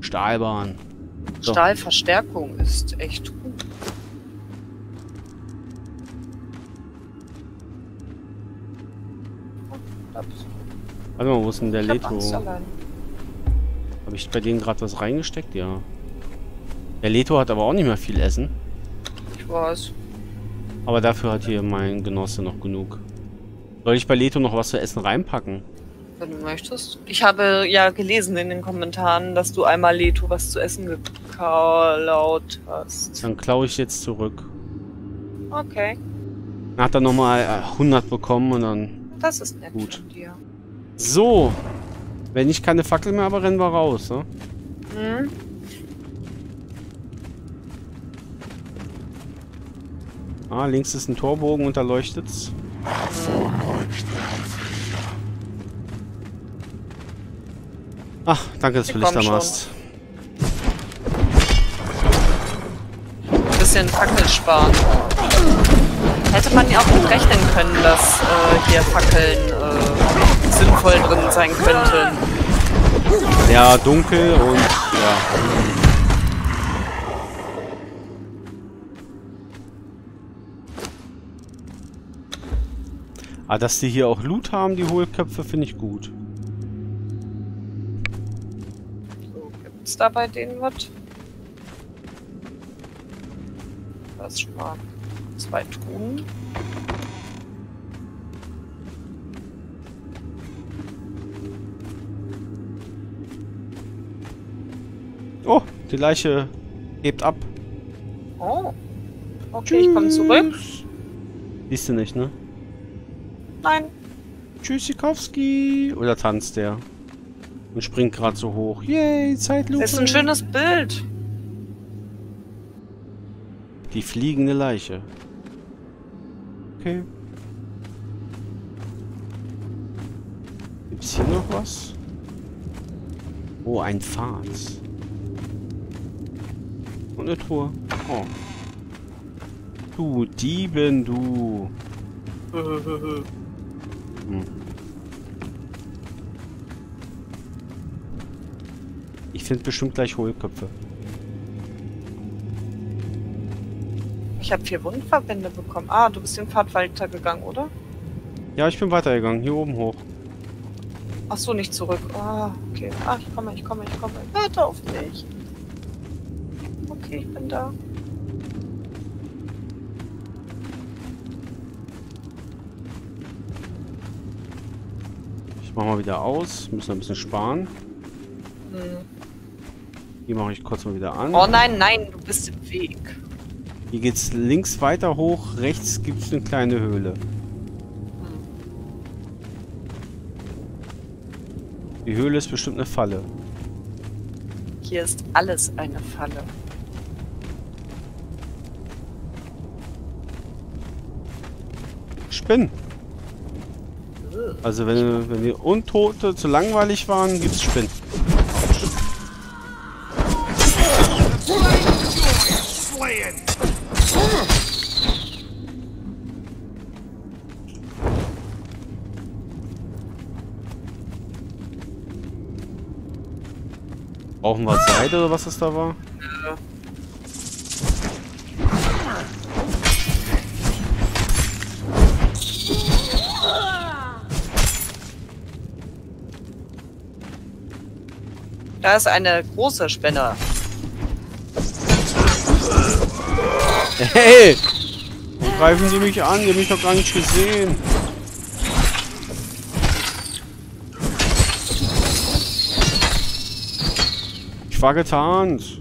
Stahlbahn. So. Stahlverstärkung ist echt gut. Warte mal, wo ist denn der Leto? Habe ich bei denen gerade was reingesteckt? Ja. Der Leto hat aber auch nicht mehr viel Essen. Ich weiß. Aber dafür hat hier mein Genosse noch genug. Soll ich bei Leto noch was zu essen reinpacken? Wenn du möchtest. Ich habe ja gelesen in den Kommentaren, dass du einmal Leto was zu essen geklaut hast. Dann klaue ich jetzt zurück. Okay, Dann hat er nochmal äh, 100 bekommen und dann... das ist nett Gut. von dir. So. Wenn ich keine Fackel mehr habe, rennen wir raus, ne? Hm? Ah, links ist ein Torbogen und da leuchtet's. Ach, danke, dass du Lichter machst. Ein bisschen Fackel sparen. Hätte man ja auch mit rechnen können, dass äh, hier Fackeln äh, sinnvoll drin sein könnten. Ja, dunkel und ja. Ah, dass die hier auch Loot haben, die Hohlköpfe, finde ich gut. Gibt's da bei denen was? Das ist schon mal zwei Truhen. Oh, die Leiche hebt ab. Oh. Okay, ich komme zurück. Siehst du nicht, ne? Nein. Tschüssikowski. Oder tanzt der? Und springt gerade so hoch. Yay, Zeitlupe. Das ist ein schönes Bild. Die fliegende Leiche. Okay. Gibt's hier noch was? Oh, ein Pfad. Und eine Truhe. Oh. Du Dieben, du. Finde bestimmt gleich Hohlköpfe. Ich habe vier Wundverbände bekommen. Ah, du bist den Pfad weitergegangen, oder? Ja, ich bin weitergegangen. Hier oben hoch. Ach so, nicht zurück. Ah, okay. Ah, ich komme, ich komme, ich komme. Warte auf mich. Okay, ich bin da. Ich mach mal wieder aus. Müssen ein bisschen sparen. Hm. Die mache ich kurz mal wieder an. Oh nein, nein, du bist im Weg. Hier geht's links weiter hoch. Rechts gibt's eine kleine Höhle. Hm. Die Höhle ist bestimmt eine Falle. Hier ist alles eine Falle. Spinnen. Also wenn, wenn die Untote zu langweilig waren, gibt's Spinnen. Brauchen wir Seide oder was das da war? Ja. Da ist eine große Spinne. Hey! Warum greifen Sie mich an? Die haben mich doch gar nicht gesehen. Ich war getarnt.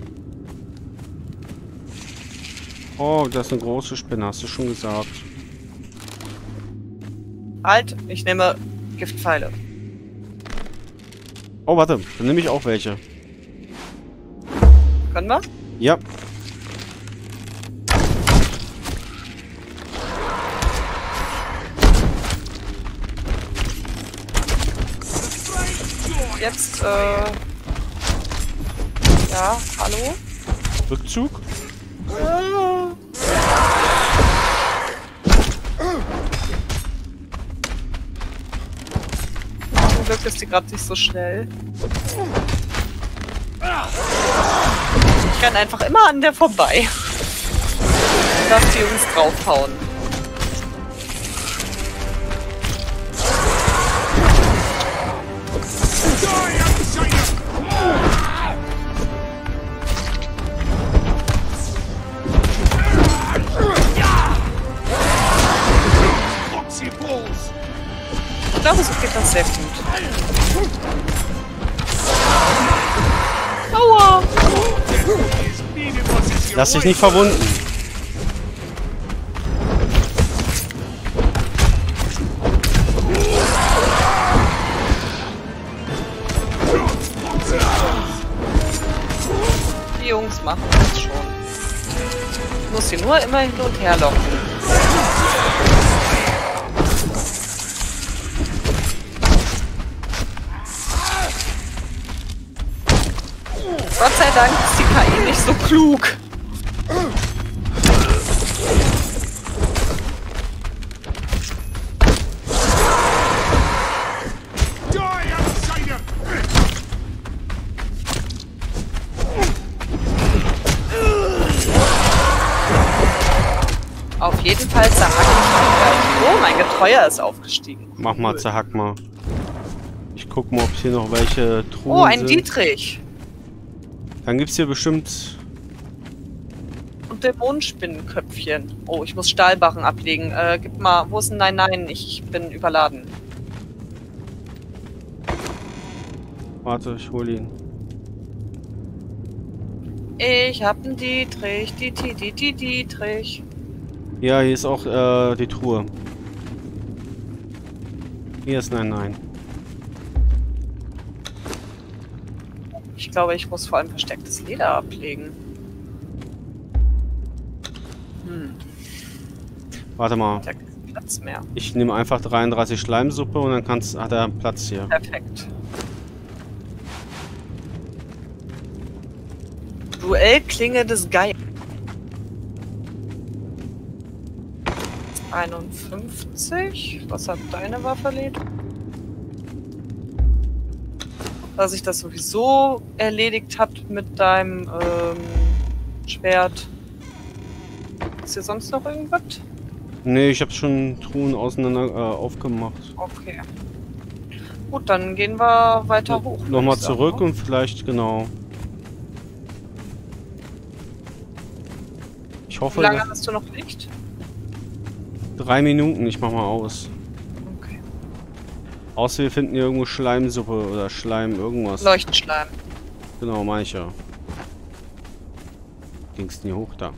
Oh, das ist eine große Spinne, hast du schon gesagt. Halt, ich nehme Giftpfeile. Oh, warte, dann nehme ich auch welche. Können wir? Ja. Äh... Ja, hallo? Rückzug? Zum Glück ist die gerade nicht so schnell. Ich renn einfach immer an der vorbei. Lass die Jungs draufhauen. Lass dich nicht verwunden. Die Jungs machen das schon. Ich muss sie nur immer hin und her locken. Gott sei Dank KI nicht so klug. Auf jeden Fall zerhack ich. Oh, mein Getreuer ist aufgestiegen. Mach mal, zerhack mal. Ich guck mal, ob hier noch welche Truhen Oh, ein sind. Dietrich. Dann gibt's hier bestimmt... Und Dämonenspinnenköpfchen. Oh, ich muss Stahlbarren ablegen. Äh, gib mal, wo ist denn Nein, nein, ich bin überladen. Warte, ich hol ihn. Ich hab einen Dietrich, die, die, die, die, Dietrich. Ja, hier ist auch äh, die Truhe. Hier ist nein, nein. Ich glaube, ich muss vor allem verstecktes Leder ablegen. Hm, Warte mal. keinen Platz mehr. Ich nehme einfach 33 Schleimsuppe und dann kannst, hat er Platz hier. Perfekt. Duellklinge des Geil. 51. Was hat deine Waffe erledigt? Dass ich das sowieso erledigt hat mit deinem ähm, Schwert. Ist hier sonst noch irgendwas? Nee, ich habe schon Truhen auseinander äh, aufgemacht. Okay. Gut, dann gehen wir weiter hoch. würd Nochmal ich sagen, zurück ne? und vielleicht, genau. Ich Wie hoffe, lange hast du noch Licht? drei Minuten, ich mach mal aus. Außer wir finden hier irgendwo Schleimsuppe oder Schleim, irgendwas. Leuchtschleim. Genau, meine ich ja. Ging's nie hoch da.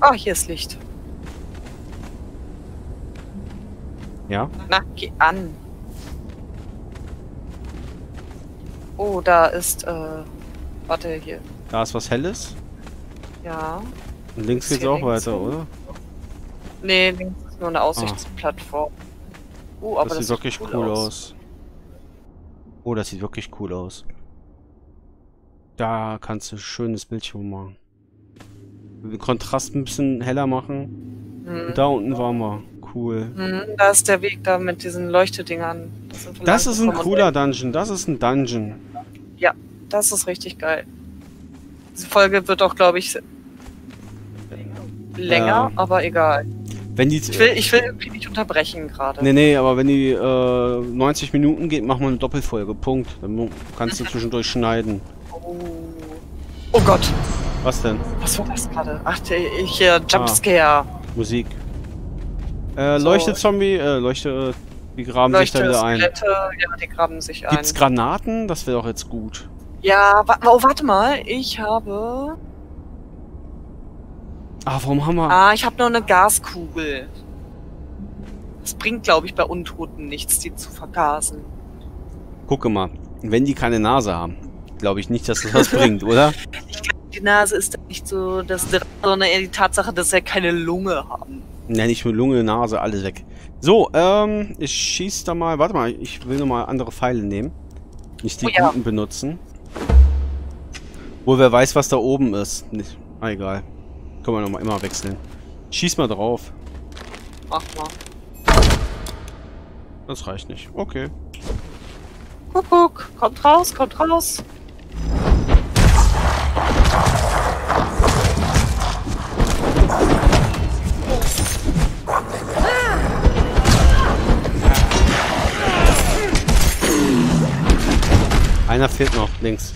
Oh, hier ist Licht. Ja? Na, geh an. Oh, da ist, äh, warte, hier. Da ist was Helles. Ja. Und links geht's auch weiter, so? oder? Nee, links ist nur eine Aussichtsplattform. Uh, aber das das, sieht wirklich cool, cool aus. aus. Oh, das sieht wirklich cool aus. Da kannst du ein schönes Bildschirm machen. Den Kontrast ein bisschen heller machen. Hm. Da unten waren wir. Cool. Hm, da ist der Weg da mit diesen Leuchtedingern. Das, Das ist ein cooler Dungeon. Das ist ein Dungeon. Ja, das ist richtig geil. Diese Folge wird auch, glaube ich, länger, Ja. aber egal. Wenn die... Ich will, ich will irgendwie nicht unterbrechen gerade. Nee, nee, aber wenn die äh, 90 Minuten geht, machen wir eine Doppelfolge. Punkt. Dann kannst du zwischendurch schneiden. Oh. oh Gott, Was denn? was war das gerade? Ach, der, ich hier, Jumpscare. Musik. Äh, So. Leuchte-Zombie, äh, Leuchte... Die graben sich da Leuchte, wieder ein. Skelette, ja, die graben sich ein. Gibt's Granaten? Das wäre doch jetzt gut. Ja, wa oh, warte mal, ich habe... Ah, warum haben wir... Ah, ich habe noch eine Gaskugel. Das bringt, glaube ich, bei Untoten nichts, die zu vergasen. Gucke mal. Wenn die keine Nase haben, glaube ich nicht, dass das was bringt, oder? Die Nase ist nicht so das, sondern eher die Tatsache, dass sie keine Lunge haben. Ne, nicht nur Lunge, Nase, alles weg. So, ähm, ich schieß da mal... Warte mal, ich will nochmal andere Pfeile nehmen. Nicht die Oh ja. guten benutzen. Wohl, wer weiß, was da oben ist. Nicht, ah, egal. Können wir nochmal immer wechseln. Schieß mal drauf. Mach mal. Das reicht nicht. Okay. Kuckuck, kommt raus, kommt raus. Einer fehlt noch, links.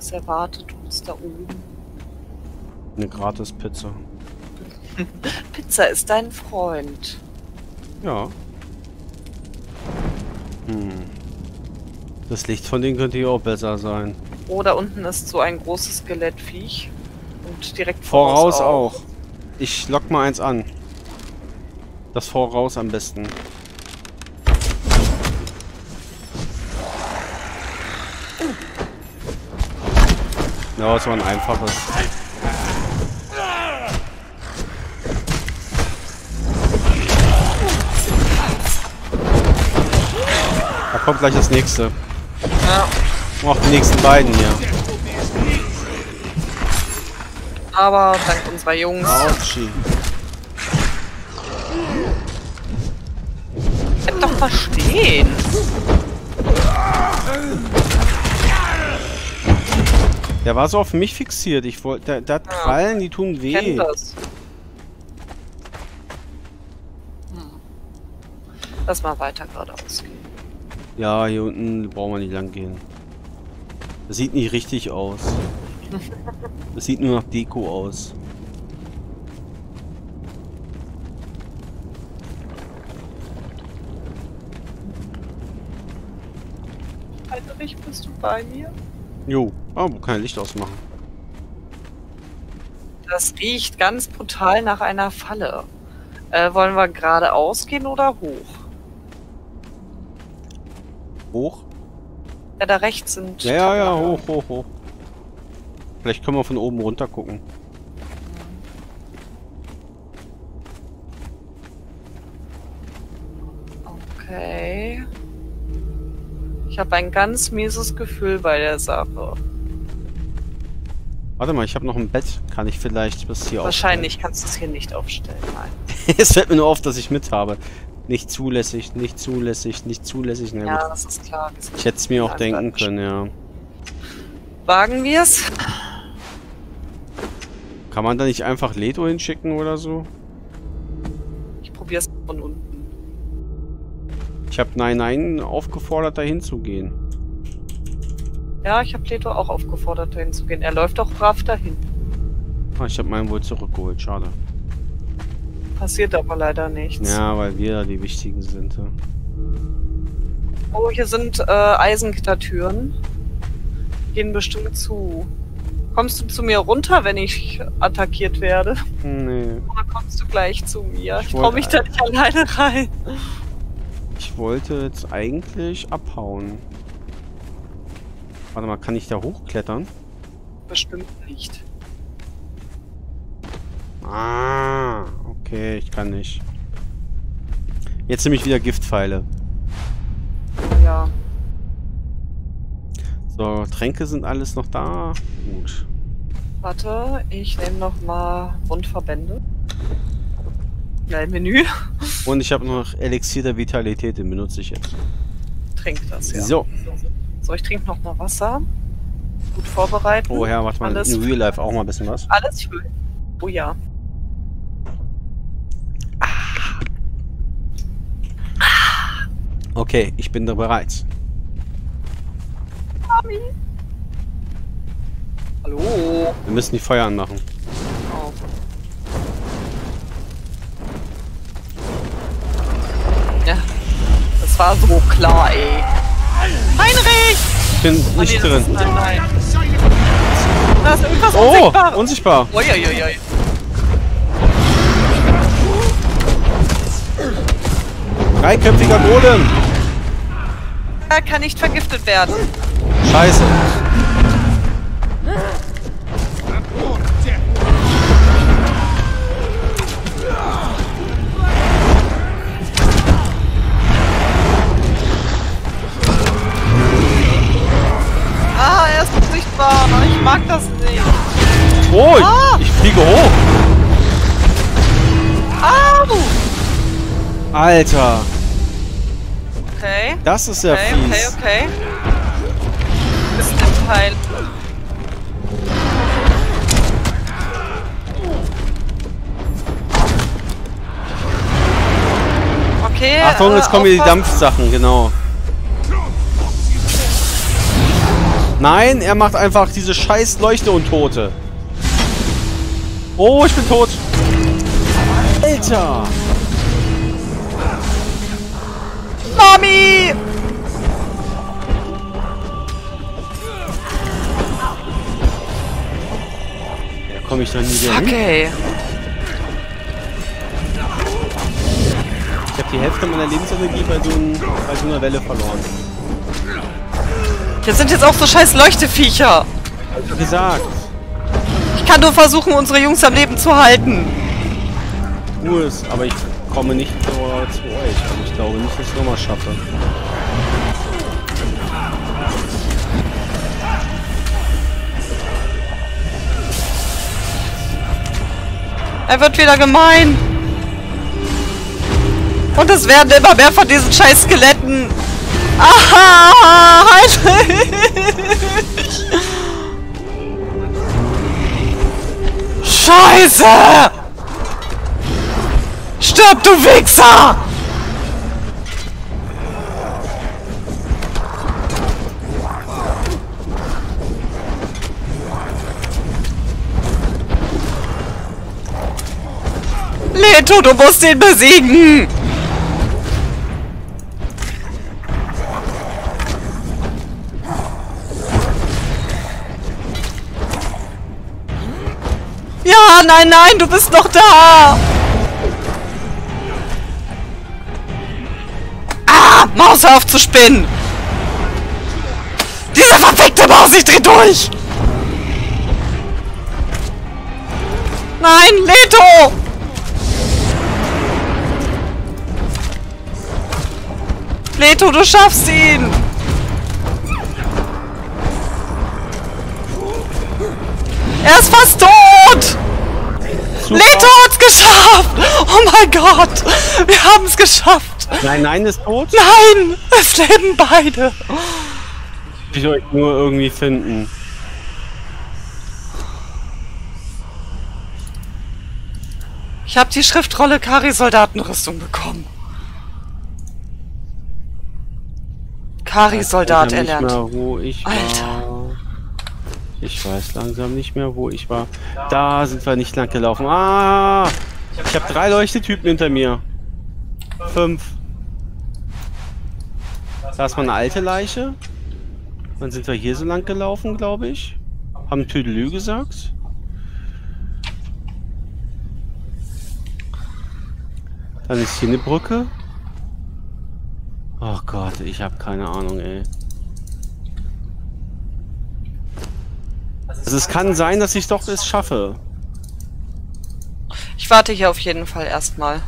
Was erwartet uns da oben? Eine gratis Pizza. Pizza ist dein Freund. Ja. Hm. Das Licht von denen könnte hier auch besser sein. Oh, da unten ist so ein großes Skelettviech. Und direkt Voraus auch. Ich lock mal eins an. Das Voraus am besten. Ja, es war ein einfaches. Da kommt gleich das nächste. Ja, Auch die nächsten beiden hier. aber dank unserer Jungs. Autschi. Bleib doch mal stehen. Der war so auf mich fixiert. Ich wollte, der, der hat Ja. Krallen, die tun Ich weh. kenn das. Hm. Lass mal weiter geradeaus gehen. Ja, hier unten brauchen wir nicht lang gehen. Das sieht nicht richtig aus. Das sieht nur nach Deko aus. Heinrich, bist du bei mir? Jo, aber kein Licht ausmachen. Das riecht ganz brutal nach einer Falle. Äh, wollen wir geradeaus gehen oder hoch? Hoch? Ja, da rechts sind. Ja, ja, ja, hoch, hoch, hoch. Vielleicht können wir von oben runter gucken. Habe ein ganz mieses Gefühl bei der Sache. Warte mal, ich habe noch ein Bett. Kann ich vielleicht bis hier Wahrscheinlich kannst du es hier nicht aufstellen. Nein. aufstellen? es fällt mir nur auf, dass ich mit habe. Nicht zulässig, nicht zulässig, nicht zulässig. Na Ja, gut. das ist klar. Ich hätte es mir auch in denken können, ja. Wagen wir es? Kann man da nicht einfach Leto hinschicken oder so? Ich probiere es von unten. Ich habe Nein Nein aufgefordert, da hinzugehen. Ja, ich habe Leto auch aufgefordert, dahin zu gehen. Er läuft auch brav dahin. Ah, ich habe meinen wohl zurückgeholt, schade. Passiert aber leider nichts. Ja, weil wir die Wichtigen sind. Ja. Oh, hier sind äh, Eisengittertüren. Gehen bestimmt zu. Kommst du zu mir runter, wenn ich attackiert werde? Nee. Oder kommst du gleich zu mir? Ich Ich, wollt- trau mich da nicht alleine rein. Ich wollte jetzt eigentlich abhauen. Warte mal, kann ich da hochklettern? bestimmt nicht. Ah, okay, ich kann nicht. Jetzt nehme ich wieder Giftpfeile. Ja. So, Tränke sind alles noch da. Gut. Warte, ich nehme noch mal Wundverbände. Menü. Und ich habe noch Elixier der Vitalität, den benutze ich jetzt. Trink das, ja. So. So, ich trinke noch mal Wasser. Gut vorbereiten. Oh ja, warte mal, Alles- in Real Life auch mal ein bisschen was. Alles schön. Oh ja. Okay, ich bin da bereit. Mami. Hallo. Wir müssen die Feuer anmachen. War so klar, ey. Heinrich! Ich bin Oh, nicht nee, das drin. Ist, nein, nein. Da ist irgendwas Oh, unsichtbar. unsichtbar. Uiuiui. Dreiköpfiger Golem. Er kann nicht vergiftet werden. Scheiße. Ist unsichtbar. Ich mag das nicht. Oh, ich, Ah! ich fliege hoch. Au! Alter, Okay. das ist ja Okay, okay, fies. okay. Bisschen im Teil. Okay. Achtung, äh, jetzt kommen hier die. Dampfsachen, genau. Nein, er macht einfach diese scheiß Leuchte untote. Oh, ich bin tot. Alter. Mami! Da komme ich doch nie wieder hin. Okay. Ich habe die Hälfte meiner Lebensenergie bei so, ein, bei so einer Welle verloren. Hier sind jetzt auch so scheiß Leuchteviecher. Wie gesagt, Ich kann nur versuchen, unsere Jungs am Leben zu halten. Ruhe ist, aber ich komme nicht zu, zu euch. Also ich glaube nicht, dass ich es nochmal schaffe. Er wird wieder gemein. Und es werden immer mehr von diesen scheiß Skeletten. Aha! Heinrich! Scheiße! Stirb, du Wichser! Leto, du musst ihn besiegen! Nein, nein, du bist noch da! Ah, Maus, hör auf zu spinnen! Diese verfickte Maus, ich dreh durch! Nein, Leto! Leto, du schaffst ihn! Er ist fast tot! Leto hat's geschafft! Oh mein Gott! Wir haben es geschafft! Nein, nein ist tot. Nein! Es leben beide! Ich euch nur irgendwie finden. Ich habe die Schriftrolle Kari-Soldatenrüstung bekommen. Kari-Soldat erlernt. Alter. Ich weiß langsam nicht mehr, wo ich war. Da sind wir nicht lang gelaufen. Ah! Ich habe drei Leuchtetypen hinter mir. Fünf. Da ist mal eine alte Leiche. Dann sind wir hier so lang gelaufen, glaube ich. Haben Tüdelü gesagt. Dann ist hier eine Brücke. Oh Gott, ich habe keine Ahnung, ey. Also es kann sein, dass ich doch es schaffe. Ich warte hier auf jeden Fall erstmal.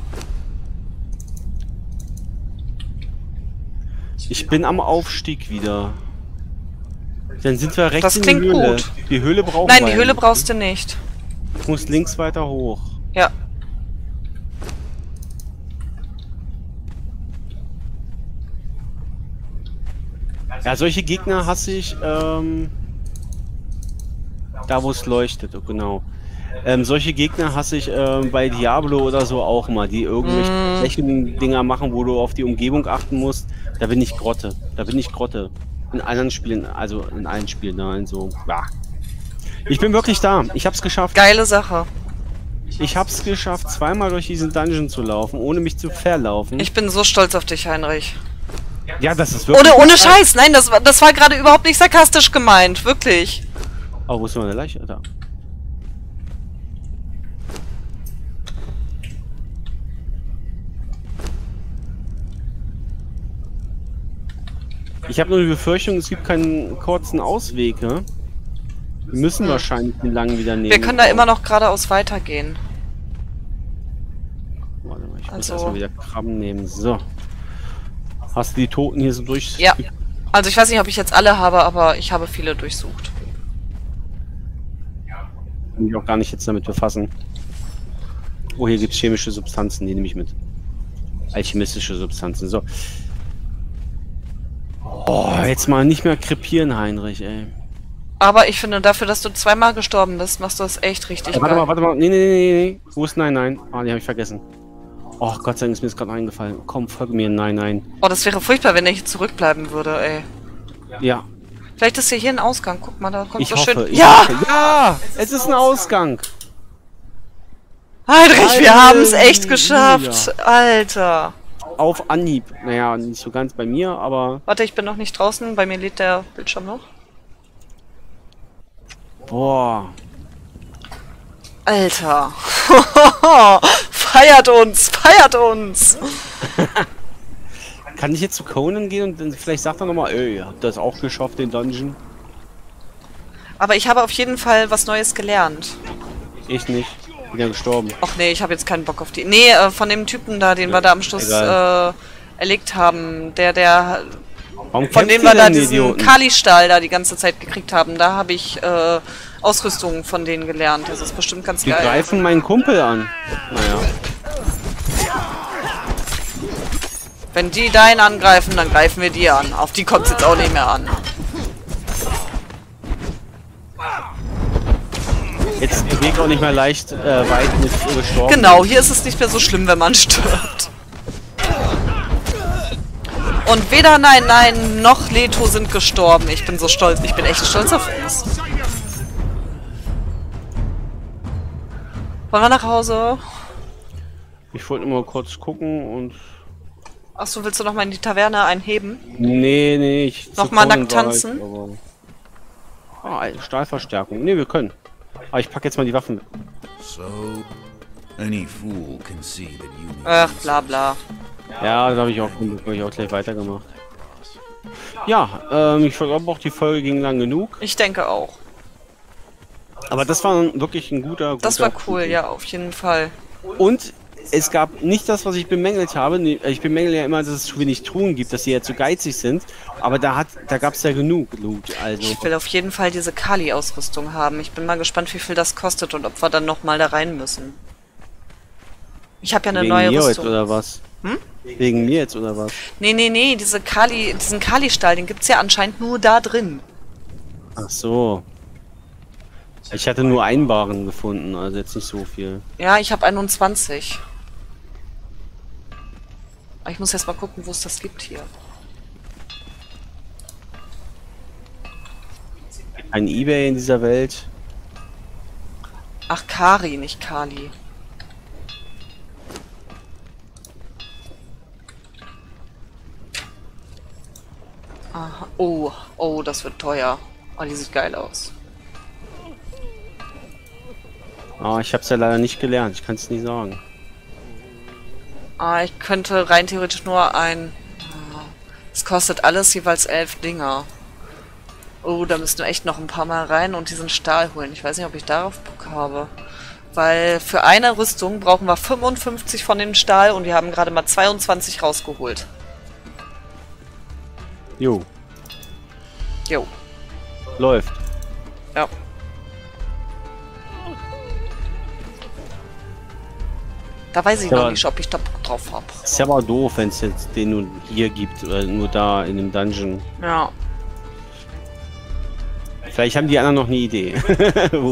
Ich bin am Aufstieg wieder. Dann sind wir rechts Das in die klingt Höhle. gut. Die Höhle brauchen Nein, die Höhle brauchst du nicht. Ich muss links weiter hoch. Ja. Ja, solche Gegner hasse ich, ähm, da wo es leuchtet, genau. Ähm, solche Gegner hasse ich ähm, bei Diablo oder so auch mal, die irgendwelche Mm. Flächen-Dinger machen, wo du auf die Umgebung achten musst. Da bin ich Grotte. Da bin ich Grotte. In anderen Spielen, also in allen Spielen, nein, so, ja. Ich bin wirklich da. Ich hab's geschafft. Geile Sache. Ich hab's geschafft, zweimal durch diesen Dungeon zu laufen, ohne mich zu verlaufen. Ich bin so stolz auf dich, Heinrich. ja, das ist wirklich... Ohne, ohne Scheiß, nein, das, war- das war gerade überhaupt nicht sarkastisch gemeint, wirklich. Oh, wo ist meine Leiche? Da. Ich habe nur die Befürchtung, es gibt keinen kurzen Ausweg, ne? Wir müssen wahrscheinlich den langen wieder nehmen. Wir können da immer noch geradeaus weitergehen. Warte mal, ich muss Also- erstmal wieder Krabben nehmen. So. Hast du die Toten hier so durch... Ja. Also ich weiß nicht, ob ich jetzt alle habe, aber ich habe viele durchsucht. Kann mich auch gar nicht jetzt damit befassen. Oh, hier gibt's chemische Substanzen, die nehme ich mit. Alchemistische Substanzen, so. Oh, jetzt mal nicht mehr krepieren, Heinrich, ey. Aber ich finde, dafür, dass du zweimal gestorben bist, machst du das echt richtig warte geil. mal, warte mal. Nee, nee, nee, nee, nee. Wo ist Nein, Nein? Ah, die habe ich vergessen. Oh, Gott sei Dank ist mir das gerade eingefallen. Komm, folge mir, Nein, Nein. Oh, das wäre furchtbar, wenn hier zurückbleiben würde, ey. Ja, Vielleicht ist ja hier ein Ausgang. Guck mal, da kommt ich so hoffe. schön. Ich ja! hoffe. Ja! Es ist ein Ausgang. Heinrich, wir haben es echt geschafft. Alter. Auf Anhieb. Naja, nicht so ganz bei mir, aber... Warte, ich bin noch nicht draußen. Bei mir lädt der Bildschirm noch. Boah. Alter. feiert uns, feiert uns. Kann ich jetzt zu Conan gehen und dann vielleicht sagt er nochmal, ey, ihr habt das auch geschafft, den Dungeon? Aber ich habe auf jeden Fall was Neues gelernt. Ich nicht. Bin ja gestorben. Och nee, ich habe jetzt keinen Bock auf die. Nee, äh, von dem Typen da, den wir da am Schluss äh, erlegt haben, der, der, Warum von dem wir da diesen Idioten? Kali-Stahl da die ganze Zeit gekriegt haben, da habe ich äh, Ausrüstung von denen gelernt. Das ist bestimmt ganz Die geil. greifen meinen Kumpel an. Naja. Wenn die deinen angreifen, dann greifen wir die an. Auf die kommt es jetzt auch nicht mehr an. Jetzt der Weg auch nicht mehr leicht äh, weit mit gestorben. Genau, hier ist es nicht mehr so schlimm, wenn man stirbt. Und weder Nein, Nein noch Leto sind gestorben. Ich bin so stolz. Ich bin echt stolz auf uns. Wollen wir nach Hause? Ich wollte nur kurz gucken und. Achso, willst du noch mal in die Taverne einheben? Nee, nee, ich. Noch zu mal Conan nackt tanzen? aber- Ah, Stahlverstärkung. Nee, wir können. Aber ich packe jetzt mal die Waffen. So, any fool can see that you Ach, bla bla. Ja, das habe ich auch, hab ich auch gleich weitergemacht. Ja, ähm, ich glaube auch, die Folge ging lang genug. Ich denke auch. Aber das war wirklich ein guter. Das guter war cool, ja, auf jeden Fall. Und es gab nicht das, was ich bemängelt habe. Ich bemängel ja immer, dass es zu wenig Truhen gibt, dass die ja zu geizig sind. Aber da hat, da gab es ja genug Loot. Also Ich will auf jeden Fall diese Kali-Ausrüstung haben. Ich bin mal gespannt, wie viel das kostet und ob wir dann noch mal da rein müssen. Ich habe ja eine wegen neue mir jetzt Rüstung. oder was? Hm? Wegen mir jetzt oder was? Nee, nee, nee, diese Kali, diesen Kali-Stahl, den gibt's ja anscheinend nur da drin. Ach so. Ich hatte nur einen Baren gefunden, also jetzt nicht so viel. Ja, ich habe 21. Aber Ich muss erst mal gucken, wo es das gibt hier. Ein Ebay in dieser Welt. Ach, Kari, nicht Kali. Aha. Oh, oh, das wird teuer. Oh, die sieht geil aus. Ah, ich hab's ja leider nicht gelernt, ich kann es nicht sagen. Ah, ich könnte rein theoretisch nur ein... Ah, Es kostet alles jeweils elf Dinger. Oh, da müssen wir echt noch ein paar Mal rein und diesen Stahl holen. Ich weiß nicht, ob ich darauf Bock habe. Weil für eine Rüstung brauchen wir 55 von dem Stahl und wir haben gerade mal 22 rausgeholt. Jo, Jo. läuft. Ja. Da weiß ich Ja. noch nicht, ob ich da Bock drauf habe. Ist ja aber doof, wenn es jetzt den nur hier gibt, oder nur da in dem Dungeon. Ja. Vielleicht haben die anderen noch eine Idee.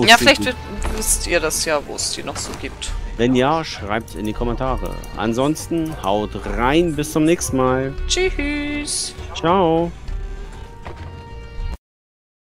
Ja, vielleicht gibt. wisst ihr das ja, wo es die noch so gibt. Wenn ja, schreibt in die Kommentare. Ansonsten haut rein, bis zum nächsten Mal. Tschüss. Ciao.